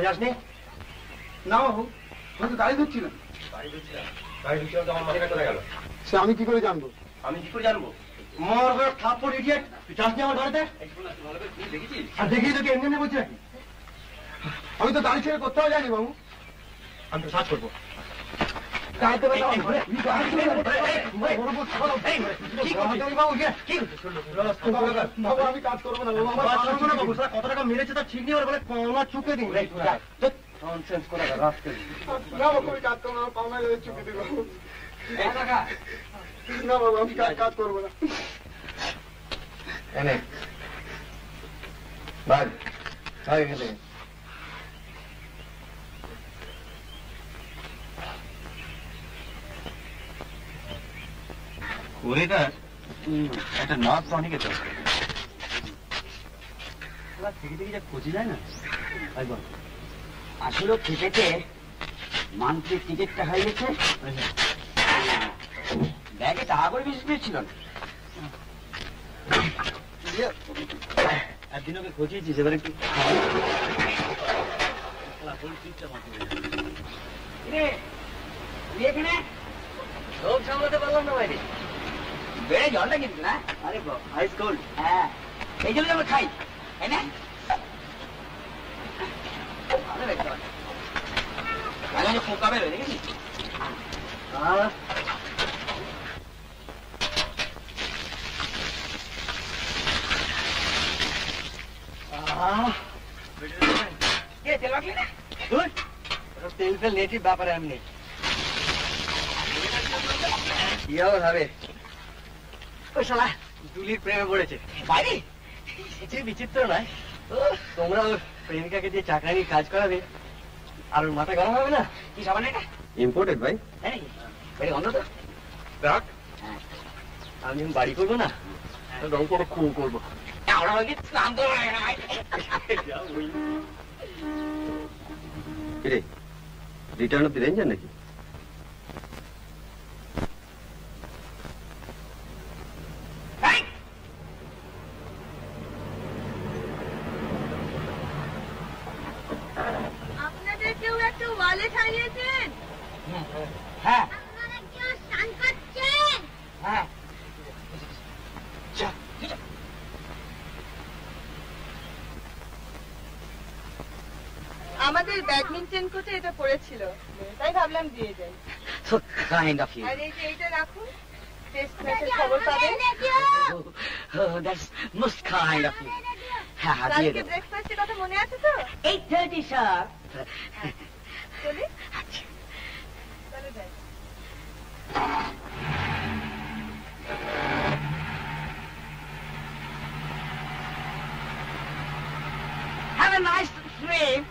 যাসনি না বাবু আমি তো গাড়ি গেল সে আমি কি করে জানব আমি কি করে জানব মর থাপ্পড় ইডিয়েট তুই যাসনি আমার ঘরেতে আর দেখি তোকে এমনি এমনি বলছি নাকি আমি তো গাড়ি ছেড়ে কোথাও জানি বাবু আমি তো সার্চ করব ইয়ে। আমি কাজ করব না মেরেছে তার ঠিক নেই ওর বলে কমলা চুকে দিন ননসেন্স করে রাস্তে না বাবু কাজ না পাওনা বাবু আমি কাজ করব না। এনে এখানে একটা নাচ অনেকে দরকার থেকে থেকে যা খোঁজে যায় না? বল। আসলে খেপেতে মান্থলি টিকিটটা হয়ে গেছে। ব্যাগে টাকা করে বেশি পেয়েছিল না। একদিন ওকে খোঁজিয়েছিস এবার একটু এখানে? লোক সামলাতে পারলাম না বাইরে। বেড়ে জলটা কিন্তু না? আরে হাই স্কুল হ্যাঁ। এই জন্য আমরা খাই। তাই না। দেখতে পাচ্ছি আগে যে পোকা বেরোয় দেখেছিস কে তেল মাখলি না তেল ফেল নেটিভ ব্যাপারে আমি নেই ইয়াও ভাবে ওই শালা দুলির তোমরা প্রেমিকাকে দিয়ে চাকরানি কাজ করাবে আর ওর মাথা গরম হবে না? কি সাবান এটা? ইম্পোর্টেড ভাই। তাই নাকি বেড়ে তো। দেখ। হ্যাঁ। আমি বাড়ি করব না? রং করে খুব করব। স্নান ভাই। রিটার্ন অফ দি রেঞ্জার নাকি এই! আপনাদের কেউ একটা ওয়ালেট হারিয়েছেন হ্যাঁ আপনারা কেউ স্নান করছেন হ্যাঁ আমাদের ব্যাডমিন্টন কোর্টে এটা পড়েছিল। তাই ভাবলাম দিয়ে যাই so kind of you are এই যে এটা রাখুন টেস্ট ম্যাচের খবর পাবেন Oh, that's most kind of হ্যাঁ হ্যাঁ দিয়ে কালকে দেবো। ব্রেকফাস্টের কথা মনে আছে তো? এইট থার্টি স্যার চলি চলো যাই Have a nice Three.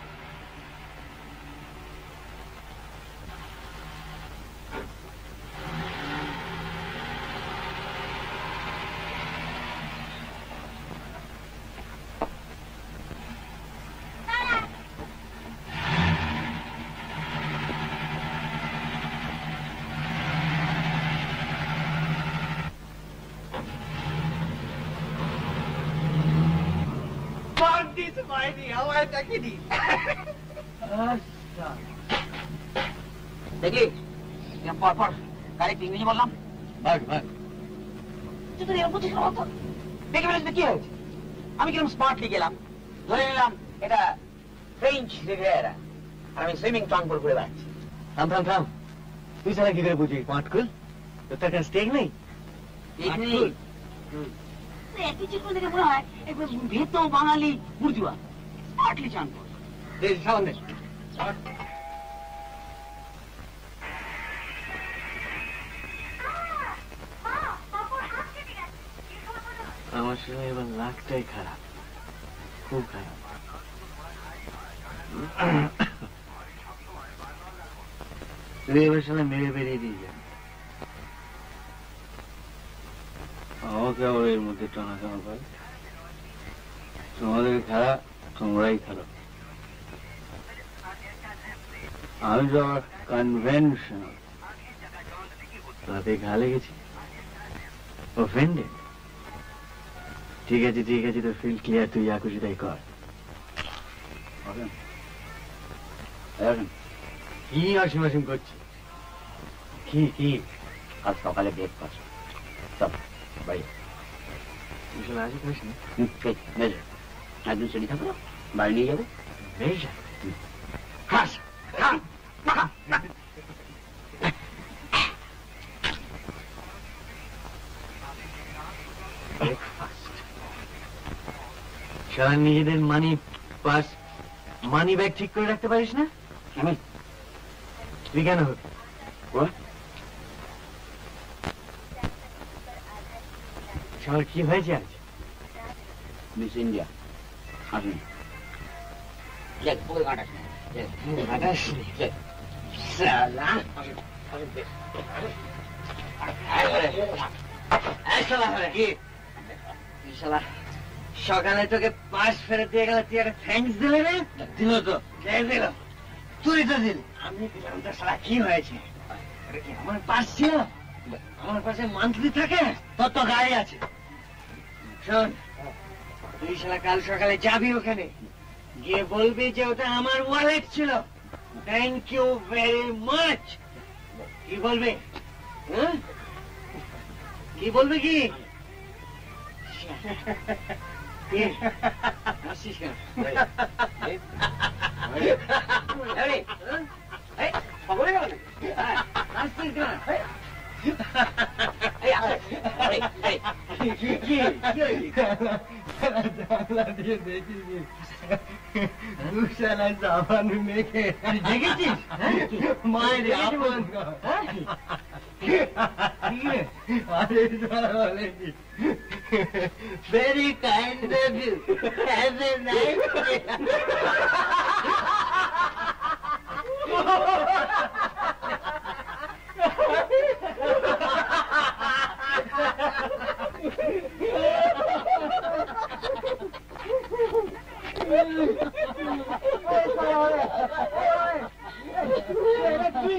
Bond this mighty, how I take it. দেখলি এরকম পর পর কারেক্ট ইংরেজি বললাম। ভাগ ভাগ। তুই তো এরকম বুঝিস না দেখে ফেলেছিস কি হয়েছে? আমি কীরকম স্মার্টলি গেলাম ধরে নিলাম এটা ফ্রেঞ্চ রিভিয়ারা আর আমি সুইমিং টং করে বেড়াচ্ছি। থাম থাম থাম। তুই ছাড়া কি করে বুঝি পাটকুল তোর তার কাছে স্টেক নেই? বাঙালি বুর্জুয়া স্মার্টলি চান করে এবার খারাপ খুব খারাপ তুই এবার মেরে বেরিয়ে দিয়ে যা আমাকে আবার এর মধ্যে টানা করে তোমাদের খেলা তোমরাই খেলো আমি তো আবার কনভেনশনাল তাতে ঘা লেগেছি অফেন্ডেড ঠিক আছে ঠিক আছে তো ফিল ক্লিয়ার তুই যা খুশি তাই কর। কি অসীম অসীম করছি? কি কি? আজ সকালে ব্রেকফাস্ট সব বাড়ি। একদিন সেটি থাকল বাড়ি নিয়ে যাব। বেশ। সারা নিজেদের মানি পাস মানি ব্যাগ ঠিক করে রাখতে পারিস না? আমি? তুই কেন হবি? সবার কি হয়েছে আজ? মিস ইন্ডিয়া আসুন। দেখ পুকুরে কাটাস না। দেখ সালা কি? শালা। সকালে তোকে পাশ ফেরত দিয়ে গেল তুই একটা থ্যাঙ্কস দিলে রে দিল তো। কে দিল? তুই তো দিল। আমি দিলাম তো শালা কি হয়েছে? আমার পাশ ছিল? আমার পাশে মান্থলি থাকে? তোর তো গাড়ি আছে। শোন তুই শালা কাল সকালে যাবি ওখানে। গিয়ে বলবি যে ওটা আমার ওয়ালেট ছিল। থ্যাংক ইউ ভেরি মাচ কি বলবে? হ্যাঁ? কি বলবে কি? Hey! দুশালায় সাবান মেখে দেখেছিস মায়ের আপন আরে বলেছিস Very kind of you. Have a nice day. Ôi trời ơi! Ôi ơi! কি?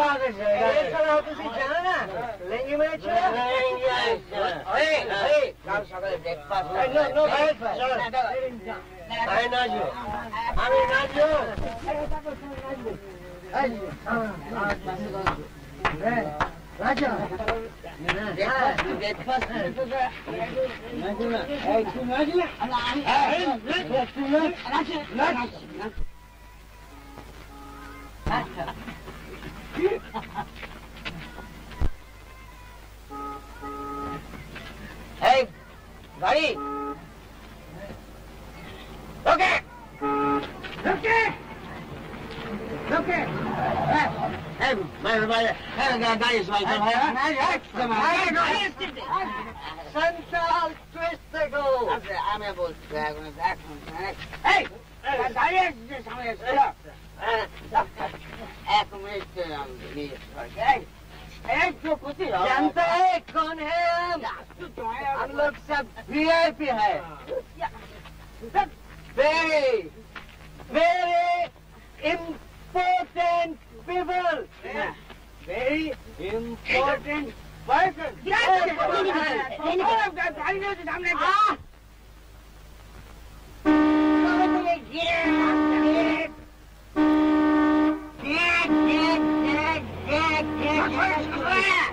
হাসিস কেন? এই, এই, খবরে গেল নাকি? হ্যাঁ, হাসছিস কেন? এই, এই, আয়, এই, এই, কি, কি, কি হয়েছে? তুই দেখেছিস? হ্যাঁ? মায়ের আপন হ্যাঁ? Very kind of you. Have a nice day. কাল সকালে ব্রেকফাস্ট আমি (laughs) নাচবো এই গাড়ি ওকে ওকে ওকে এই মায়ের বাড়ি গাড়ি চল সেন্ট্রাল টুইস্টে গো আমি বলছি এখন দেখুন এই গাড়ি আসছে সামনে এক মিনিট আমি जानते हैं कौन है हम हम लोग सब वीआईपी है very very important people. Yeah. Very important person. Yes. Oh, Yes. Yes, yes, yes, yes, yes.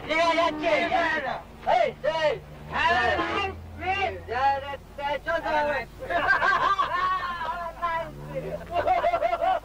Yeah, that's it. Yeah. Hey, hey. Have a nice trip. Yeah, that's, that's all right. Have a nice trip.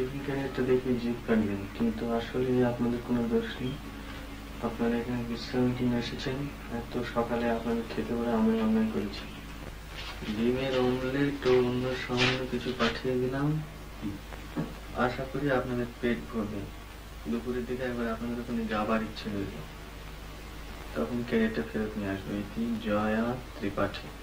TV ক্যারিয়ারটা দেখে zip কাটবেন। কিন্তু আসলে আপনাদের কোনো দোষ নেই। আপনারা এখানে বিশ্রামের জন্য এসেছেন। এত সকালে আপনাদের খেতে বলে আমি অন্যায় করেছি। ডিমের অমলেট ও অন্য সামান্য কিছু পাঠিয়ে দিলাম। আশা করি আপনাদের পেট ভরবে। দুপুরের দিকে একবার আপনাদের ওখানে যাবার ইচ্ছে হইল তখন ক্যারিয়ারটা ফেরত নিয়ে আসবে। জয়া ত্রিপাঠী।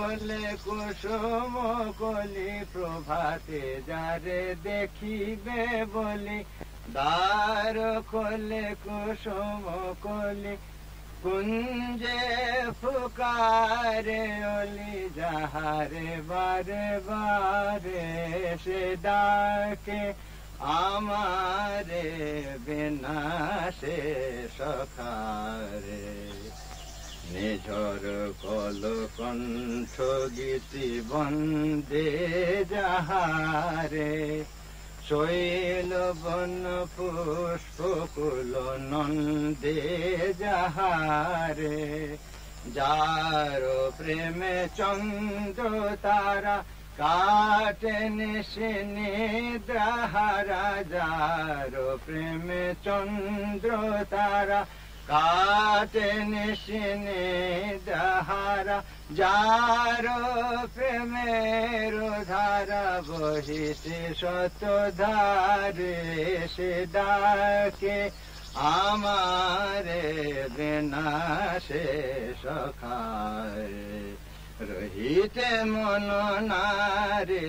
কলে কুসুম কলি প্রভাতে যারে দেখিবে বলি। দ্বার কলে কুসুম কলি, কুঞ্জে ফুকারে অলি, যাহারে বারে বারে সে ডাকে, আমারে বিনাশে সখারে। নিঝর কল কণ্ঠ গীতি বন্দে যাহারে। শৈল বন পুষ্প কুল নন্দে যাহারে। যার প্রেমে চন্দ্র তারা কাটে নিশিনি দ্রাহারা যার প্রেমে চন্দ্র তারা কাটে নিশিনি দাহারা, যার প্রেমের ধারা বহিতে শত ধারে সে ডাকে আমারে বিনাশে সখারে রহিতে মন নারে,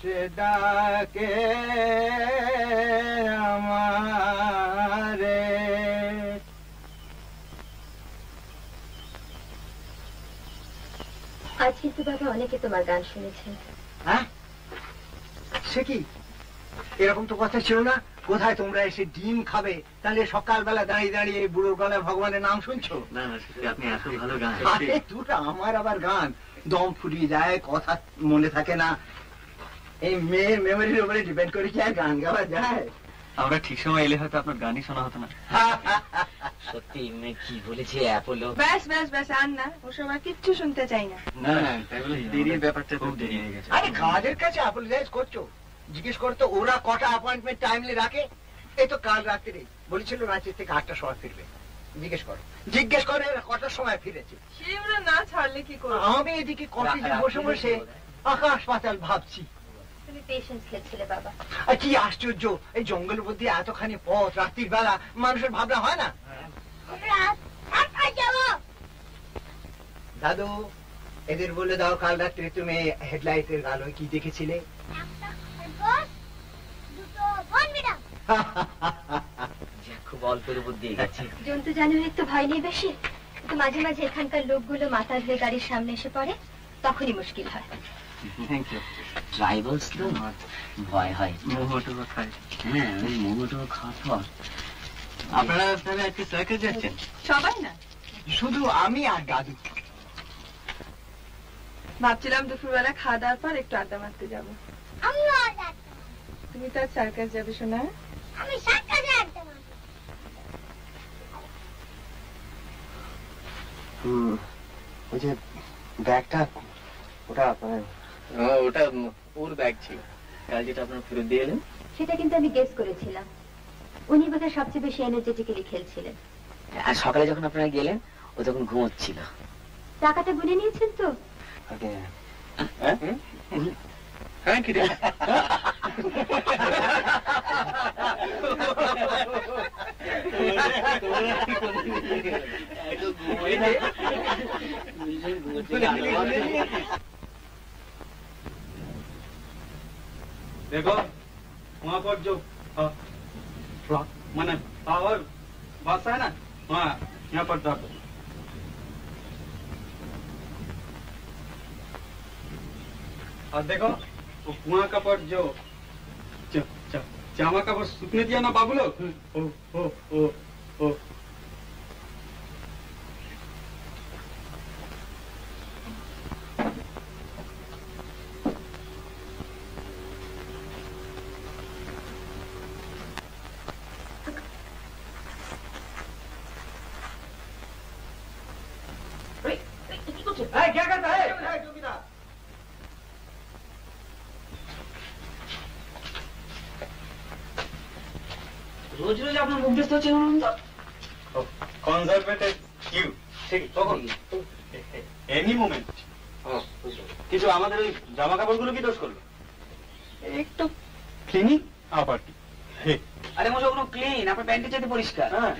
সে ডাকে আমারে। আজ কিন্তু বাবা অনেকে তোমার গান শুনেছেন। হ্যাঁ? সে কি? এরকম তো কথা ছিল না। কোথায় তোমরা এসে ডিম খাবে? তাহলে সকালবেলা দাঁড়িয়ে দাঁড়িয়ে বুড়োর গলায় ভগবানের নাম শুনছো? না না আপনি এত ভালো গান দুটো আমার আবার গান। দম ফুরিয়ে যায় কথা মনে থাকে না। এই মেয়ের মেমোরির উপরে ডিপেন্ড করে কি আর গান গাওয়া যায়? আমরা ঠিক সময় এলে হয়তো আপনার গানই শোনা হতো না। সত্যি কি বলেছে অ্যাপোলো? ব্যাস ব্যাস ব্যাস আর না ওসব আর কিচ্ছু শুনতে চাই না। না না তাই বলে দেরির ব্যাপারটা খুব দেরি হয়ে গেছে। আরে কাজের কাছে অ্যাপোলোজাইজ করছ? জিজ্ঞেস করতো ওরা কটা অ্যাপয়েন্টমেন্ট টাইমলি রাখে? এই তো কাল রাত্রে বলেছিল রাঁচি থেকে আটটার সময় ফিরবে। জিজ্ঞেস করো। জিজ্ঞেস করে কটার সময় ফিরেছে? সে ওরা না ছাড়লে কি করব? আমি এদিকে কফিতে বসে বসে আকাশ পাতাল ভাবছি কি আশ্চর্য এই জঙ্গলের মধ্যে এতখানি পথ রাত্রির বেলা মানুষের ভাবনা হয় না? দাদু এদের বলে দাও কাল রাত্রে তুমি হেডলাইটের আলোয় কি দেখেছিলে? খুব অল্পের গেছে জন্তু জানোয়ারের তো ভয় নেই বেশি। তো মাঝে মাঝে এখানকার লোকগুলো মাথা ধরে গাড়ির সামনে এসে পড়ে তখনই মুশকিল হয়। থ্যাংক ইউ ট্রাইবালস তো? ভয় হয়। মোহটো খাই হ্যাঁ খাওয়ার পর আপনারা তাহলে আজকে সার্কাস যাচ্ছেন? সবাই না? শুধু আমি আর দাদু। ভাবছিলাম দুপুরবেলা খাওয়া দাওয়ার পর একটু আড্ডা মারতে যাব। তুমি তো সার্কাস যাবে শোনা হুম ওই যে ব্যাগটা ওটা আপনার ওটা ওর ব্যাগ ছিল। কাল যেটা আপনার ফেরত দিয়ে এলেন। সেটা কিন্তু আমি গেস করেছিলাম। উনি বোধহয় সবচেয়ে বেশি এনার্জেটিক্যালি খেলছিলেন আর সকালে যখন আপনারা গেলেন ও তখন ঘুমোচ্ছিল টাকাটা গুনে নিয়েছেন তো ওকে হ্যাঁ কি রে देखो वहाँ पर जो अ, फ्लॉ- माने पावर बस है ना वहाँ यहाँ पर दर्द और देखो वो कुआ का पर जो। च, च, चामा का पर सूखने दिया ना बाबू लोग? ओ ओ ओ ओ। আপনার মুখ হচ্ছে অনন্ত কনজারভেটিভ ইউ ঠিক তখন এনি মোমেন্ট কিছু আমাদের ওই জামা কাপড়গুলো কি দোষ করল? একটু ক্লিনিক আবার কি আরে মশা কোনো ক্লিন আপনার প্যান্টের চাইতে পরিষ্কার। হ্যাঁ।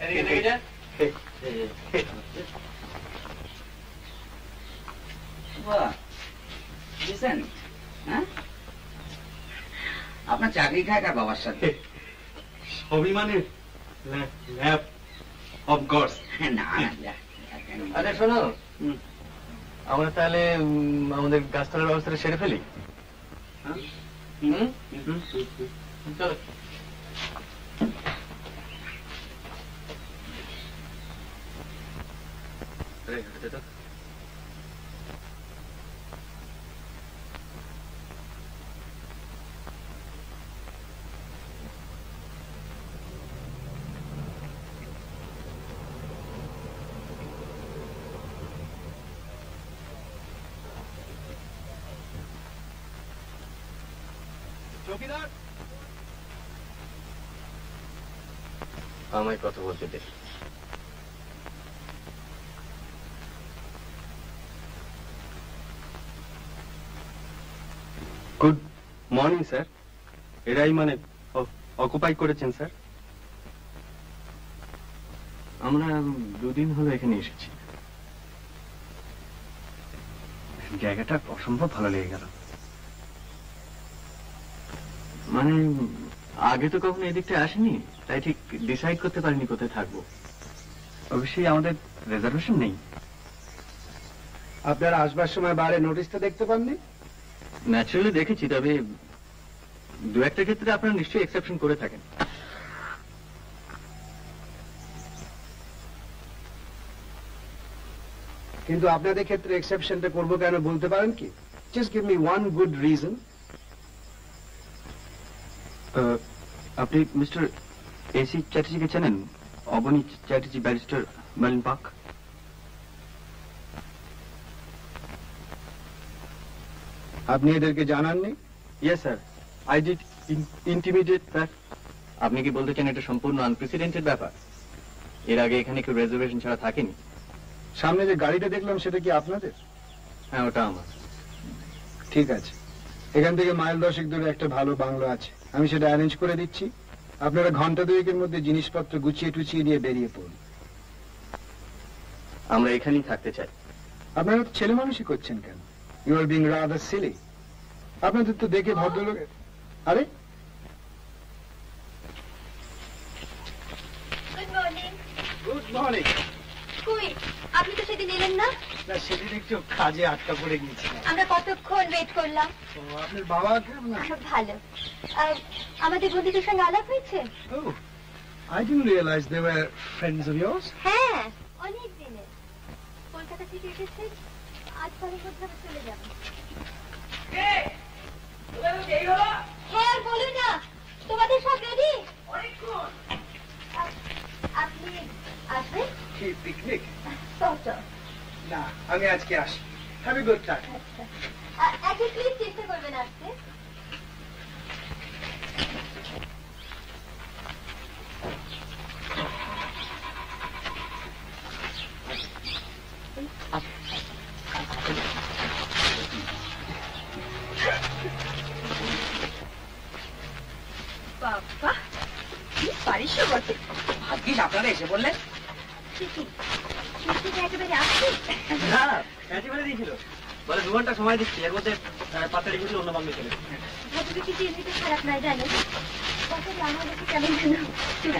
এদিকে দেখে যা। বাহ। Decent, হ্যাঁ? আপনার চাকরি খায় কার বাবার সাথে। মানে ল্যাব অফ গডস। না না যা, আচ্ছা শোনো। আমরা তাহলে আমাদের গাছতলার ব্যবস্থাটা সেরে ফেলি? হুম? চলো। আরে, হাঁটতে দাও। চৌকিদার আমায় কথা বলতে দে গুড মর্নিং স্যার এরাই মানে অকুপাই করেছেন স্যার আমরা দুদিন হলো এখানে এসেছি। জায়গাটা অসম্ভব ভালো লেগে গেল। মানে আগে তো কখনো এদিকটা আসেনি তাই ঠিক ডিসাইড করতে পারিনি কোথায় থাকব। অবশ্যই আমাদের রেজার্ভেশন নেই। আপনারা আসবার সময় বাইরে নোটিশটা দেখতে পাননি? ন্যাচুরালি দেখেছি তবে দু একটা ক্ষেত্রে আপনারা নিশ্চয়ই এক্সেপশন করে থাকেন। কিন্তু আপনাদের ক্ষেত্রে এক্সেপশনটা করব কেন বলতে পারেন কি? Just give me one good reason আপনি মিস্টার এসি চ্যাটার্জিকে চেনেন? অবনী চ্যাটার্জি ব্যারিস্টার মেলিন পার্ক? আপনি এদেরকে জানাননি? Yes sir I did intimidate that আপনি কি বলতে চান এটা সম্পূর্ণ আনপ্রেসিডেন্টেড ব্যাপার? এর আগে এখানে কেউ রেজার্ভেশন ছাড়া থাকেনি। সামনে যে গাড়িটা দেখলাম সেটা কি আপনাদের? হ্যাঁ ওটা আমার। ঠিক আছে। এখান থেকে মাইল দশেক দূরে একটা ভালো বাংলো আছে। আমি সেটা অ্যারেঞ্জ করে দিচ্ছি। আপনারা ঘণ্টা দুয়েকের মধ্যে জিনিসপত্র গুছিয়ে টুচিয়ে নিয়ে বেরিয়ে পড়ুন। আমরা এখানেই থাকতে চাই। আপনারা ছেলে মানুষই করছেন কেন? You are being rather silly আপনাদের তো দেখে ভদ্রলোক আরে। গুড মর্নিং গুড মর্নিং কই? আপনি তো সেদিন এলেন না? সেদিন একটু কাজে আটকা পড়ে গিয়েছিলাম। আমরা কতক্ষণ ওয়েট করলাম? আপনার বাবা কেমন ভালো। আর আমাদের বন্ধুদের সঙ্গে আলাপ হয়েছে? Oh, were friends of yours. হ্যাঁ অনেক দিনে কলকাতা থেকে এসেছে আজ পরে কোথাও চলে যাবে। হ্যাঁ আর বলো না। তোমাদের সব রেডি আপনি আসবেন? কি পিকনিক না আমি আজকে আসি। হ্যাভ এ গুড টাইম আজকে প্লিজ চেষ্টা করবেন আসতে ভাগ্যিস আপনারা এসে বললেন। একেবারে বলে দিয়েছিল বলে দু ঘণ্টা সময় দিচ্ছি এর মধ্যে পাত্তা রেখেছিল অন্য বাংলা চলে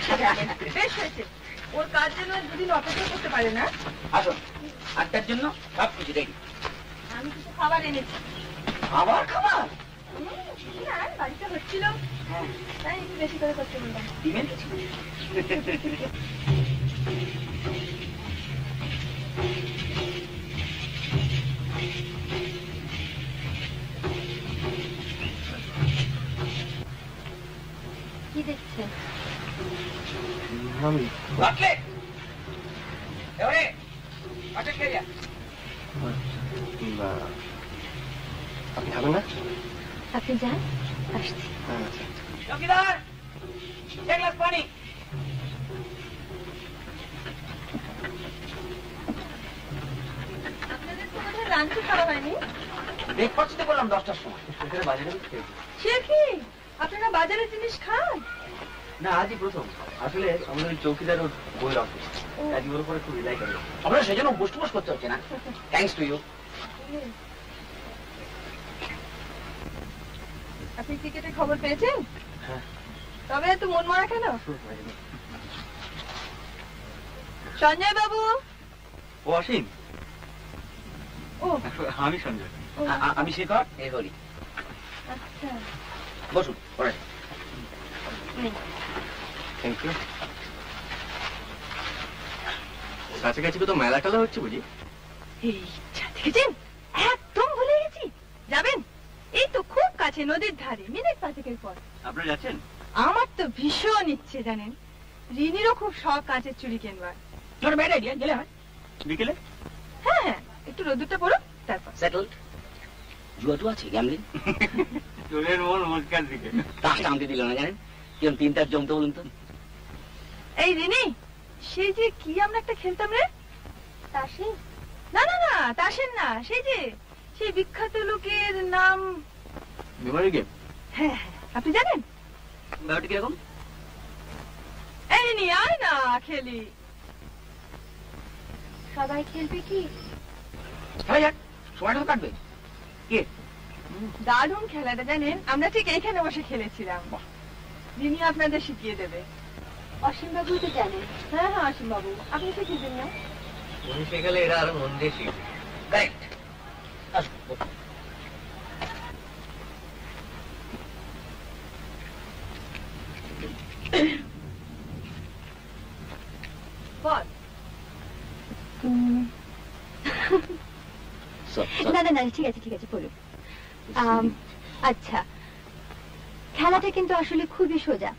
খারাপ বেশ হয়েছে। ওর কাজ যেন দুদিন অপেক্ষা করতে পারে না। আসুন আটটার জন্য সব কিছু রেডি। আমি কিছু খাবার এনেছি। আবার খাবার? আর বাড়িতে হচ্ছিল। তাই একটু বেশি করে করতে বললাম দিবেন কি দেখছেন আমি রাখলে এবারে আটেক খেয়ে যা আপনি খাবেন না আপনি যান আসছি আচ্ছা চৌকিদার এক গ্লাস পানি। আপনাদের তো বোধহয় লাঞ্চে খাওয়া হয়নি? ব্রেকফাস্ট করলাম দশটার সময়। বাজারে সে কি? আপনারা বাজারের জিনিস খান? না আজই প্রথম। আসলে আমাদের চৌকিদার ওর বইয়ের অফিস আজ ওর উপরে খুব রিলাই করে। আপনার সেজন্য বুস্ট বুস্ট করতে হচ্ছে না। থ্যাংকস টু ইউ আপনি ক্রিকেটের খবর পেয়েছেন। তবে এত মন মারা কেন? সঞ্জয় বাবু? ও অসীম। ও। আমি সঞ্জয়। আমি শেখর এ হরি আচ্ছা। বসুন থ্যাংক ইউ কাছাকাছি তো মেলা টেলা হচ্ছে বুঝি? এই দেখেছেন? একদম ভুলে গেছি। যাবেন? এই তো খুব কাছে নদীর ধারে মিনিট পাঁচেকের পর। আপনারা যাচ্ছেন? আমার তো ভীষণ ইচ্ছে জানেন। রিনিরও খুব শখ কাঁচের চুড়ি কিনবার। তোর ব্যাড আইডিয়া গেলে হয়। বিকেলে? হ্যাঁ হ্যাঁ একটু রোদ্দুরটা পড়ো তারপর। সেটেলড জুয়া টু আছে গ্যামলিং চোরের মন মুসকার দিকে। তাসটা আনতে দিল না জানেন? কিরম তিনটার জমতে বলুন তো। এই রিনি সেই যে কি আমরা একটা খেলতাম রে? তাসে না না না তাসের না সেই যে সেই বিখ্যাত লোকের নাম মেমোরি গেম হ্যাঁ হ্যাঁ, আপনি জানেন? ব্যাপারটা কীরকম? এই আয় না খেলি সবাই খেলবে কি? হয়ে যাক সময়টা কাটবে। কে? দারুণ খেলাটা জানেন? আমরা ঠিক এইখানে বসে খেলেছিলাম। যিনি আপনাদের শিখিয়ে দেবে। অসীম বাবু তো জানেন। হ্যাঁ হ্যাঁ অসীম বাবু। আপনি শিখিয়ে দেন না। উনি শেখালে এরা আরও মন দিয়ে শিখবে। কারেক্ট না না না ঠিক আছে ঠিক আছে বলুন আচ্ছা। খেলাটা কিন্তু আসলে খুবই সোজা।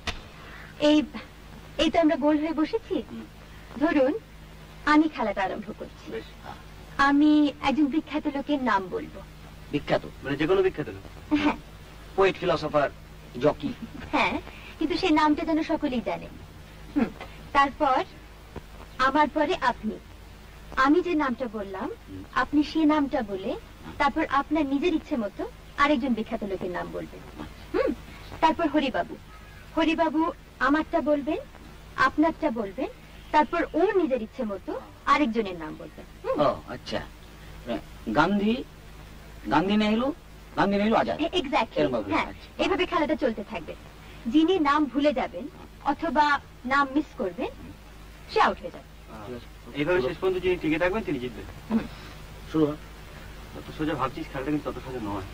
এই এই তো আমরা গোল হয়ে বসেছি। ধরুন আমি খেলাটা আরম্ভ করছি। আমি একজন বিখ্যাত লোকের নাম বলব। বিখ্যাত? মানে যে কোনো বিখ্যাত লোক? হ্যাঁ। পোয়েট ফিলসফার জকি হ্যাঁ কিন্তু সেই নামটা যেন সকলেই জানেন হুম, তারপর আমার পরে আপনি। আমি যে নামটা বললাম আপনি সে নামটা বলে তারপর আপনার নিজের ইচ্ছে মতো আরেকজন বিখ্যাত লোকের নাম বলবেন। হুম তারপর হরিবাবু। হরিবাবু আমারটা বলবেন আপনারটা বলবেন তারপর ওর নিজের ইচ্ছে মতো আরেকজনের নাম বলবেন ও আচ্ছা। গান্ধী গান্ধী নেহরু গান্ধী নেহরু আজাদ। এক্স্যাক্টলি হ্যাঁ আচ্ছা। এভাবে খেলাটা চলতে থাকবে। যিনি নাম ভুলে যাবেন অথবা নাম মিস করবেন সে আউট হয়ে যাবে। এইভাবে শেষ পর্যন্ত যিনি টিকে থাকবেন তিনি জিতবেন। শুরু তত সোজা ভাবছিস খেলাটা কিন্তু তত সোজা নয়।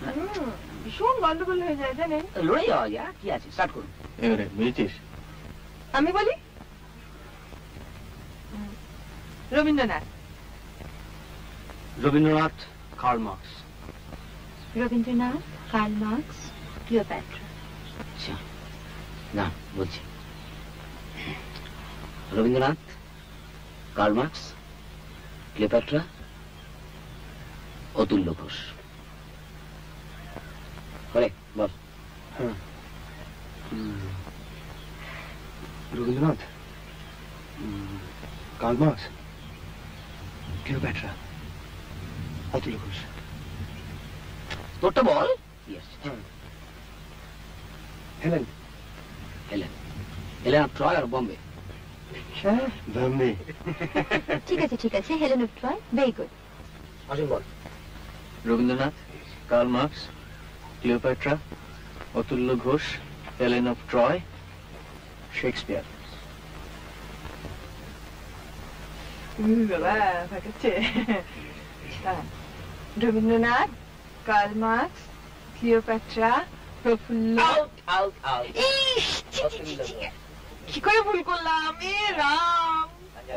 ভীষণ গন্ডগোল হয়ে যায় জানেন। লড়ে যাওয়া যায় কি আছে? স্টার্ট করুন। এবারে বুঝেছিস আমি বলি হুম, Rabindranath. Rabindranath Karl Marx Rabindranath Karl Marx Cleopatra আচ্ছা না বলছি। Rabindranath Karl Marx Cleopatra Atulya Ghosh. করে বল। হ্যাঁ। Rabindranath? Karl Marx Cleopatra Atul Ghosh তোরটা বল। Yes. Helen Helen Helen of Troy আর বম্বে হ্যাঁ বম্বে ঠিক আছে ঠিক আছে Helen of Troy very good Asim ball. Rabindranath Karl Marx Cleopatra Atulya Ghosh Helen of Troy Shakespeare বাবা ফাঁকাচ্ছে দাঁড়ান। Rabindranath Karl Marx Cleopatra Prafulla. কি করে ভুল করলাম এ রাম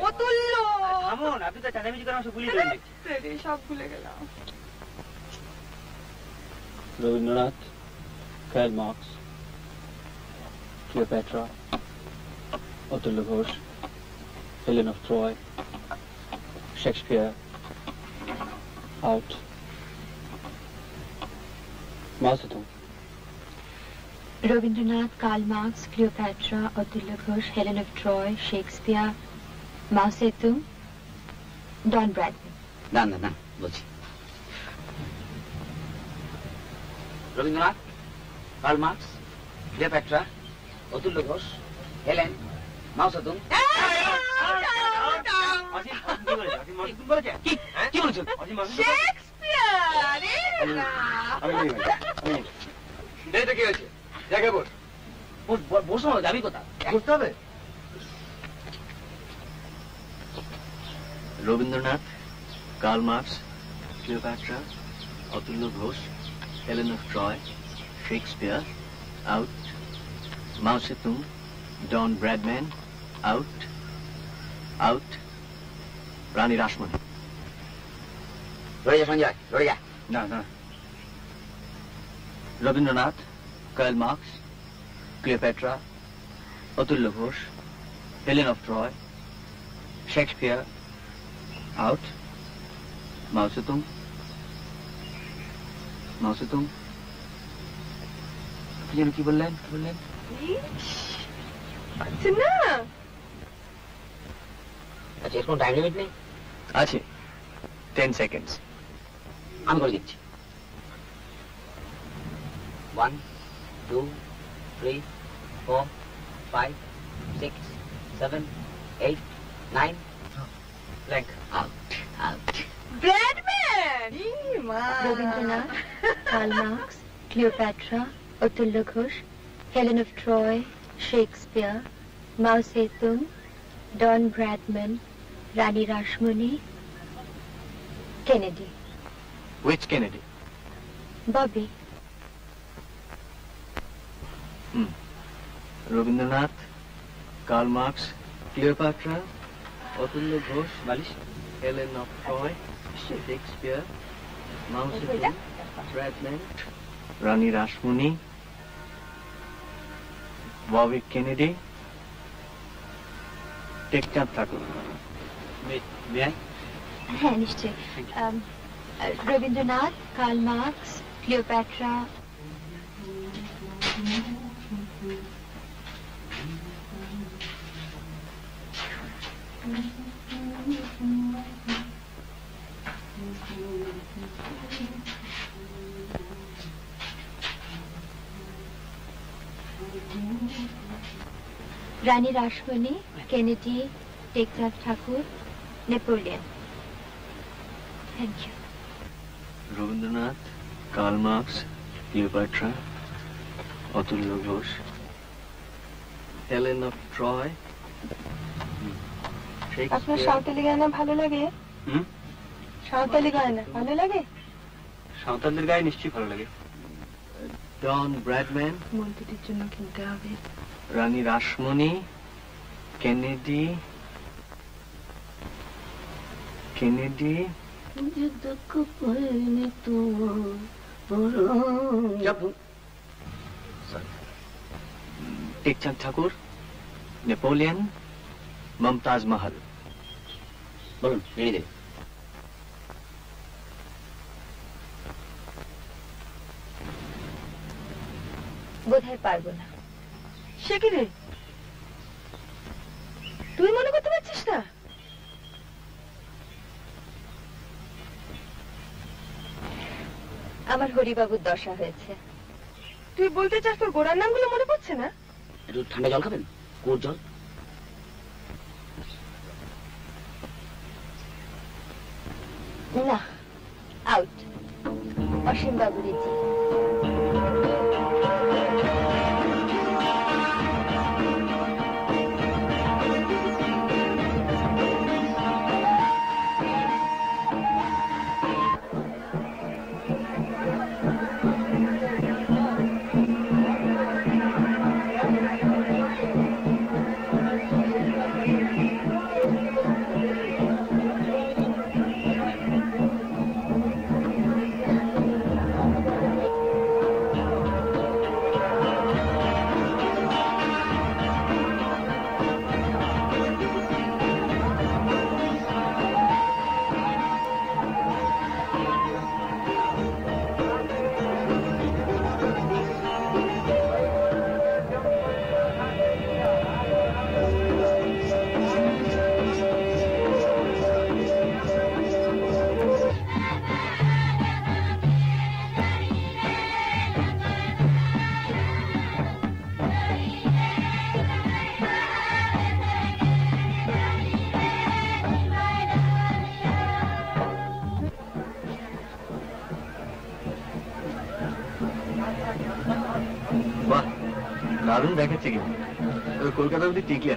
অতুল্য থামুন আপনি তো চাঁদামিজি করে ভুলিয়ে সব ভুলে গেলাম Rabindranath Karl Marx Cleopatra Atulya Ghosh Helen of Troy Shakespeare out Mao Tsetung Rabindranath Karl Marx Cleopatra Atulya Ghosh Helen of Troy Shakespeare Mao Tsetung Don Bradman না না না বলছি Rabindranath Karl Marx Cleopatra Atulya Ghosh Helen Mao Tse tung Asim Asim কি বলেছে অসীম অসীম বলেছে কি বলছো? কি হয়েছে? জায়গায় বস বস- যাবি কোথা। হবে? Rabindranath Karl Marx Cleopatra Atulya Ghosh Helen of Troy Shakespeare out Mao Tsetung Don Bradman out out Rani Rashmoni লড়ে যা সঞ্জয় লড়ে যা না না Rabindranath Karl Marx Cleopatra Atulya Ghosh Helen of Troy Shakespeare out Mao Tsetung Mao Tsetung আপনি যেন কি বললেন কি বললেন আচ্ছা না আচ্ছা এর কোনো টাইম লিমিট নেই? আছে। টেন সেকেন্ডস আমি করে দিচ্ছি। One two three four five six seven eight nine blank out out Bradman ই মা Rabindranath Karl Marx Cleopatra Atulya Ghosh Helen of Troy Shakespeare Mao Tsetung Don Bradman Rani Rashmoni Kennedy. Which Kennedy Bobby. Rabindranath Karl Marx Cleopatra Atulya Ghosh বালিশ Helen of Troy Shakespeare Mao Tsetung Bradman Rani Rashmoni Bobby Kennedy. Tekchand Thakur মেয়ে হ্যাঁ নিশ্চয়ই আম, Rabindranath Karl Marx Cleopatra Rani Rashmoni Kennedy Teknath Thakur Napoleon. Thank you Rabindranath Karl Marx Cleopatra Atulya Ghosh Helen of Troy আপনার Santali Guyana ভালো লাগে? হুম? Santali Guyana ভালো লাগে? সাঁওতালদের গায়ে নিশ্চয়ই ভালো লাগে। Don Bradman. মন্ত্রীর জন্য কিনতে হবে। Rani Rashmoni Kennedy Kennedy Tekchand Thakur Napoleon Mumtaz Mahal বলুন রেডি দেবে বোধহয় পারব না সে কি রে? তুই মনে করতে পারছিস না? আমার হরিবাবুর দশা হয়েছে। তুই বলতে চাস তোর গোড়ার নামগুলো মনে পড়ছে না? একটু ঠান্ডা জল খাবেন? কোর জল? না আউট অসীম বাবুর কিতনা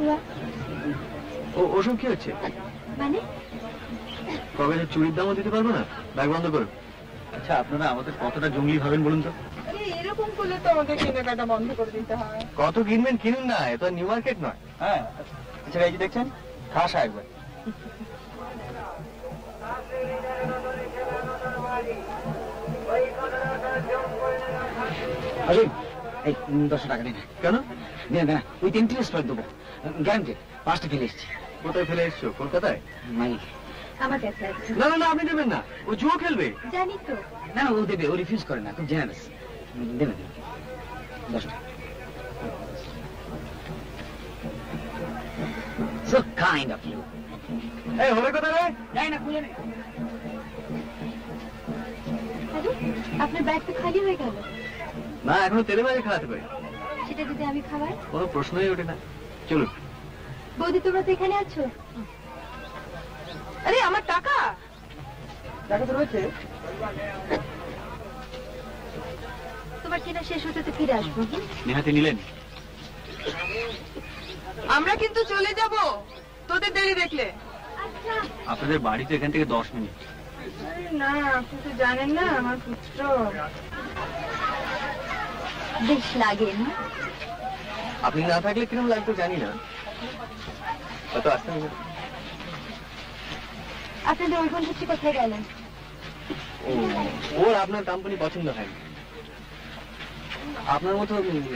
হুয়া। ও ওসব কি হচ্ছে? মানে? কবে যে চুরির দামও দিতে পারব না ব্যাগ বন্ধ করো আচ্ছা আপনারা আমাদের কতটা জঙ্গলি ভাবেন বলুন তো? এরকম করলে তো আমাদের কেনাকাটা বন্ধ করে দিতে হয়। কত কিনবেন কিনুন না এ তো নিউ মার্কেট নয়। হ্যাঁ আচ্ছা এই যে দেখছেন খাসা একবার। আসুন এই দশশো টাকা দিন কেন? দিন না উইথ ইন্টারেস্ট করে দেবো। গ্যারান্টেড পাঁচটা ফেলে এসছি। কোথায় ফেলে এসছো? কলকাতায়? মাইক আমার কাছে না না না আপনি দেবেন না। ও জুয়ো খেলবে? জানি তো। না না ও দেবে ও রিফিউজ করে না খুব জেনারেস দেবে দেবে। দশ So kind of you. এই হলে কোথায় রে? যাই না খুলে নে। আপনার ব্যাগ তো খালি হয়ে গেল। না এখনও তেলে বাজে খাওয়াতে পারি সেটা যদি আমি খাবার কোনো প্রশ্নই ওঠে না। চলুন। বৌদি তোমরা তো এখানে আছো? আরে আমার টাকা! টাকা তো রয়েছে। তোমার কেনা শেষ হতে তো ফিরে আসব? নেহাতে নিলেন। আমরা কিন্তু চলে যাব। তোদের দেরি দেখলে। আপনাদের বাড়ি তো এখান থেকে দশ মিনিট। না আপনি তো জানেন না আমার পুত্র বেশ লাগে না আপনি না থাকলে কিরম লাগতো জানি না। কত আসতে হবে। আপনাদের ওই বন্ধুটি কোথায় গেলেন? ও ওর আপনার কোম্পানি পছন্দ হয়। আপনার মতো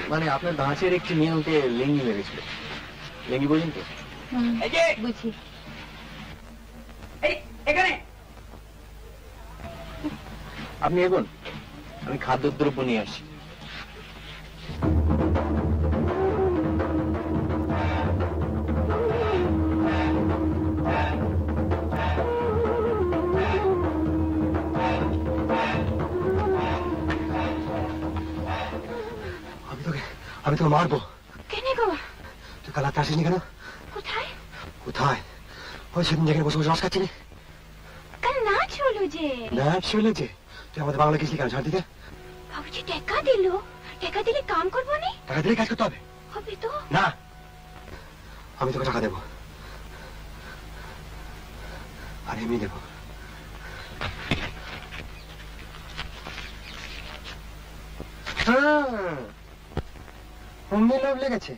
মানে আপনার দাঁচের একটি মেয়ে ওকে লেঙ্গি মেরেছিল। লেঙ্গি বোঝেন তো? এই বুঝি। এখানে! আপনি এগোন আমি খাদ্যদ্রব্য নিয়ে আসি আমি তোকে আমি তোকে মারবো কেন গো তুই কাল রাতে আসিসনি কেন কোথায় কোথায় ওই সেদিন যেখানে বসে বসে রস খাচ্ছিলি কাল নাচ হলো যে ম্যাচ চলেছে তুই আমাদের বাংলা গেছিলি কেন ছাড় দিতে বাবুজি টাকা দিল টাকা দিলে কাম করব নি টাকা দিলে কাজ করতে হবে। হবে তো। না আমি তোকে টাকা দেবো। আর এমনি দেবো। হ্যাঁ অমনি লোভ লেগেছে।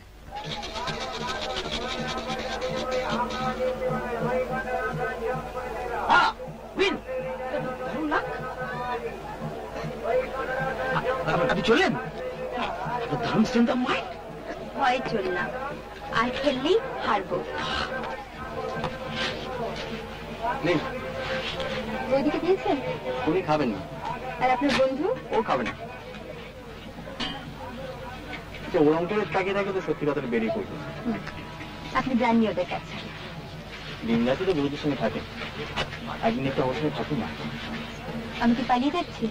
আপনি চললেন? দারুণ স্ট্রেন্থ অফ মাইন্ড ভয়ে চললাম আর খেললেই হারবো। নেই। ওইদিকে দিয়েছেন? উনি খাবেন না। আর আপনার বন্ধু? ও খাবে না। আচ্ছা, ওর অঙ্কের তাকিয়ে থাকে তো সত্যি কথাটা বেরিয়ে পড়বে আপনি জাননি ওদের কাছে। দিন রাতে তো বন্ধুদের সঙ্গে থাকে। একদিন একটু সঙ্গে থাকুন না। আমি কি পালিয়ে যাচ্ছি?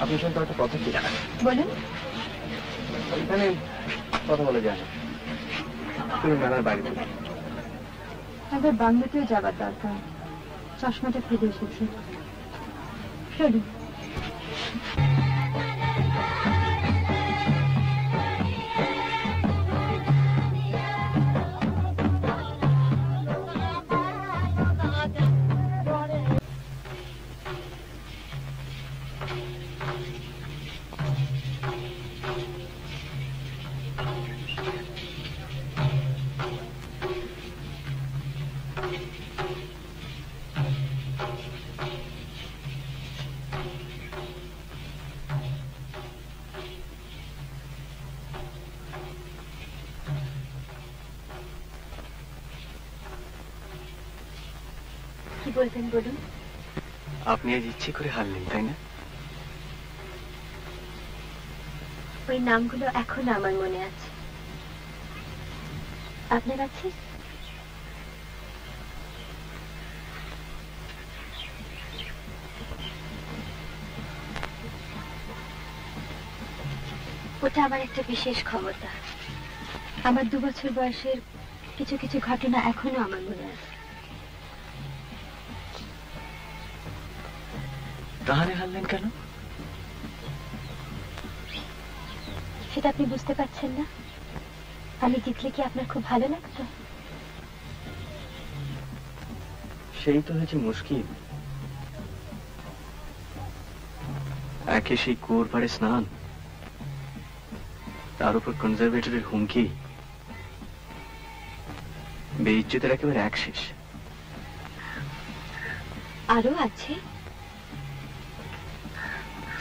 আপনার সঙ্গে একটা কথা ছিল বলুন। এখানে কথা বলে যায় তুমি মেলার বাইরে। একবার বাংলাতেও যাবার দরকার। চশমাটা ফেলে এসেছি। চলুন আপনি আজ ইচ্ছে করে হারলেন, তাই না? ওই নামগুলো এখনও আমার মনে আছে। আপনার আছে? ওটা আমার একটা বিশেষ ক্ষমতা। আমার দু বছর বয়সের কিছু কিছু ঘটনা এখনও আমার মনে আছে। তাহলে হারলেন কেন? সেটা আপনি বুঝতে পারছেন না। আমি জিতলে কি আপনার খুব ভালো লাগতো? সেই তো হয়েছে মুশকিল। একে সেই কুয়োর পাড়ে স্নান তার উপর কনজারভেটরের হুমকি। বেইজ্জতের একেবারে এক শেষ আরও আছে?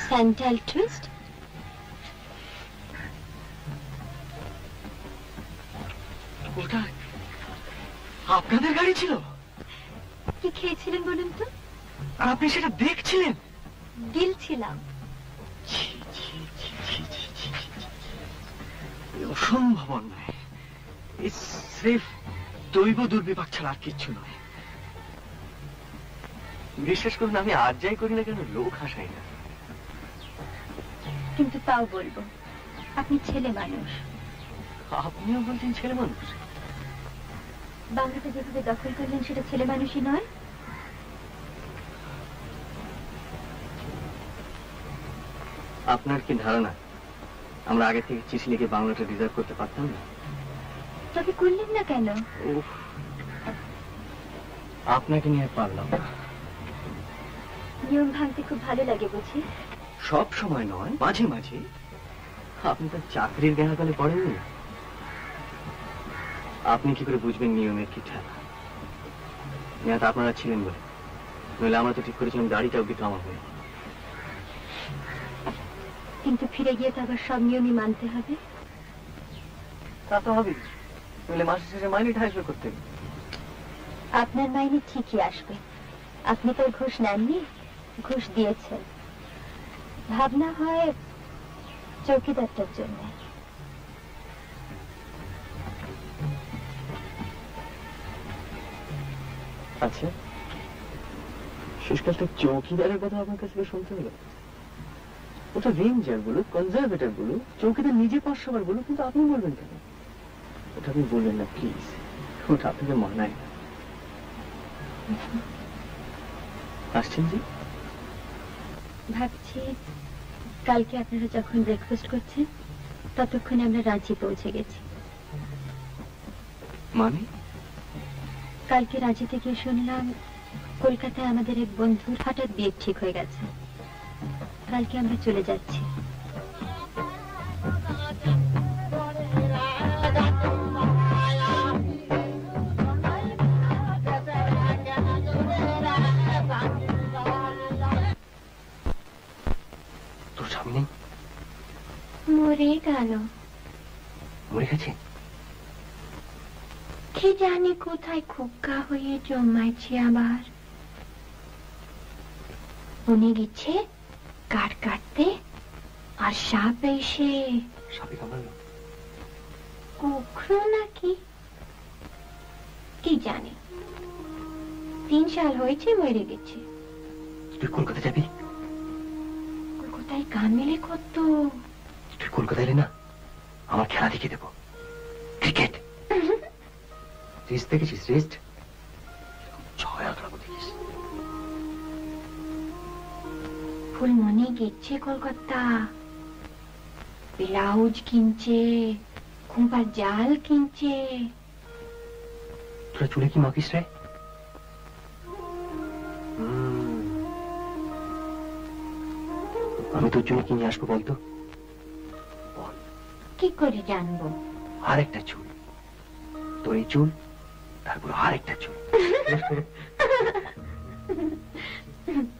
টুইস্ট ওটা আপনাদের গাড়ি ছিল? কি খেয়েছিলেন বলুন তো? আর আপনি সেটা দেখছিলেন? গিলছিলাম। এ অসম্ভব অন্যায়। স্রেফ দৈব দুর্বিপাক ছাড়া আর কিচ্ছু নয়। বিশ্বাস করুন আমি আর যাই করি না কেন লোক হাসাই না। কিন্তু তাও বলব আপনি ছেলে মানুষ। আপনিও বলছেন ছেলে মানুষ? বাংলাটা যেভাবে দখল করলেন সেটা ছেলে মানুষই নয়। আপনার কি ধারণা আমরা আগে থেকে চিঠি লিখে বাংলাটা রিজার্ভ করতে পারতাম না? তবে করলেন না কেন? আপনাকে নিয়ে পারলাম না। নিয়ম ভাঙতে খুব ভালো লাগে বুঝি। সব সময় নয় মাঝে মাঝে। আপনি তার চাকরির জ্ঞানাকালে পড়েননি আপনি কি করে বুঝবেন নিয়মের কি ঠেলা? আপনারা ছিলেন বলে। নইলে আমরা তো ঠিক করেছিলাম দাড়িটা অব্দি কামা হয়ে। কিন্তু ফিরে গিয়ে তো আবার সব নিয়মই মানতে হবে। তা তো হবে নইলে মাসের শেষে মাইনেটা আসবে করতে আপনার মাইনে ঠিকই আসবে। আপনি তো ঘুষ নেননি ঘুষ দিয়েছেন। ভাবনা হয় চৌকিদারটার জন্য। আচ্ছা শেষকালটা চৌকিদারের কথা আপনার কাছে শুনতে হলো। ওটা রেঞ্জার বলুক কনজারভেটর বলুক চৌকিদার নিজে বলুক কিন্তু আপনি বলবেন কেন? ওটা আপনি বলবেন না প্লিজ ওটা আপনাকে মানায় না। আসছেন জি? ভাবছি কালকে আপনারা যখন ব্রেকফাস্ট করছেন ততক্ষণে আমরা রাঁচি পৌঁছে গেছি। মানে? কালকে রাঁচি থেকে শুনলাম কলকাতায় আমাদের এক বন্ধুর হঠাৎ বিয়ে ঠিক হয়ে গেছে। কালকে আমরা চলে যাচ্ছি। মরে গেল। মরে গেছে? কি জানি কোথায় খোকা হয়ে জমাইছে আবার? উনি গেছে কাঠ কাটতে আর সাপ এসে সাপে কামড়ালো। কুকুর নাকি? কি জানি? তিন সাল হয়েছে মরে গেছে। তুই কলকাতা যাবি? কোথায় কান মিলে কত তুই কলকাতা এলে না? আমার খেলা দেখিয়ে দেবো। ক্রিকেট। দেখেছিস? রেস্ট ছয় আঁকড়াবো দেখিস। ফুলমণি গেছে কলকাতা। ব্লাউজ কিনছে খুম্পার জাল কিনছে। তোরা চুলে কি মাখিস রে। আমি তোর জন্য কি নিয়ে আসব বলতো? কি করে জানব? আরেকটা চুল। তোর এই চুল তারপর আরেকটা চুল। (laughs)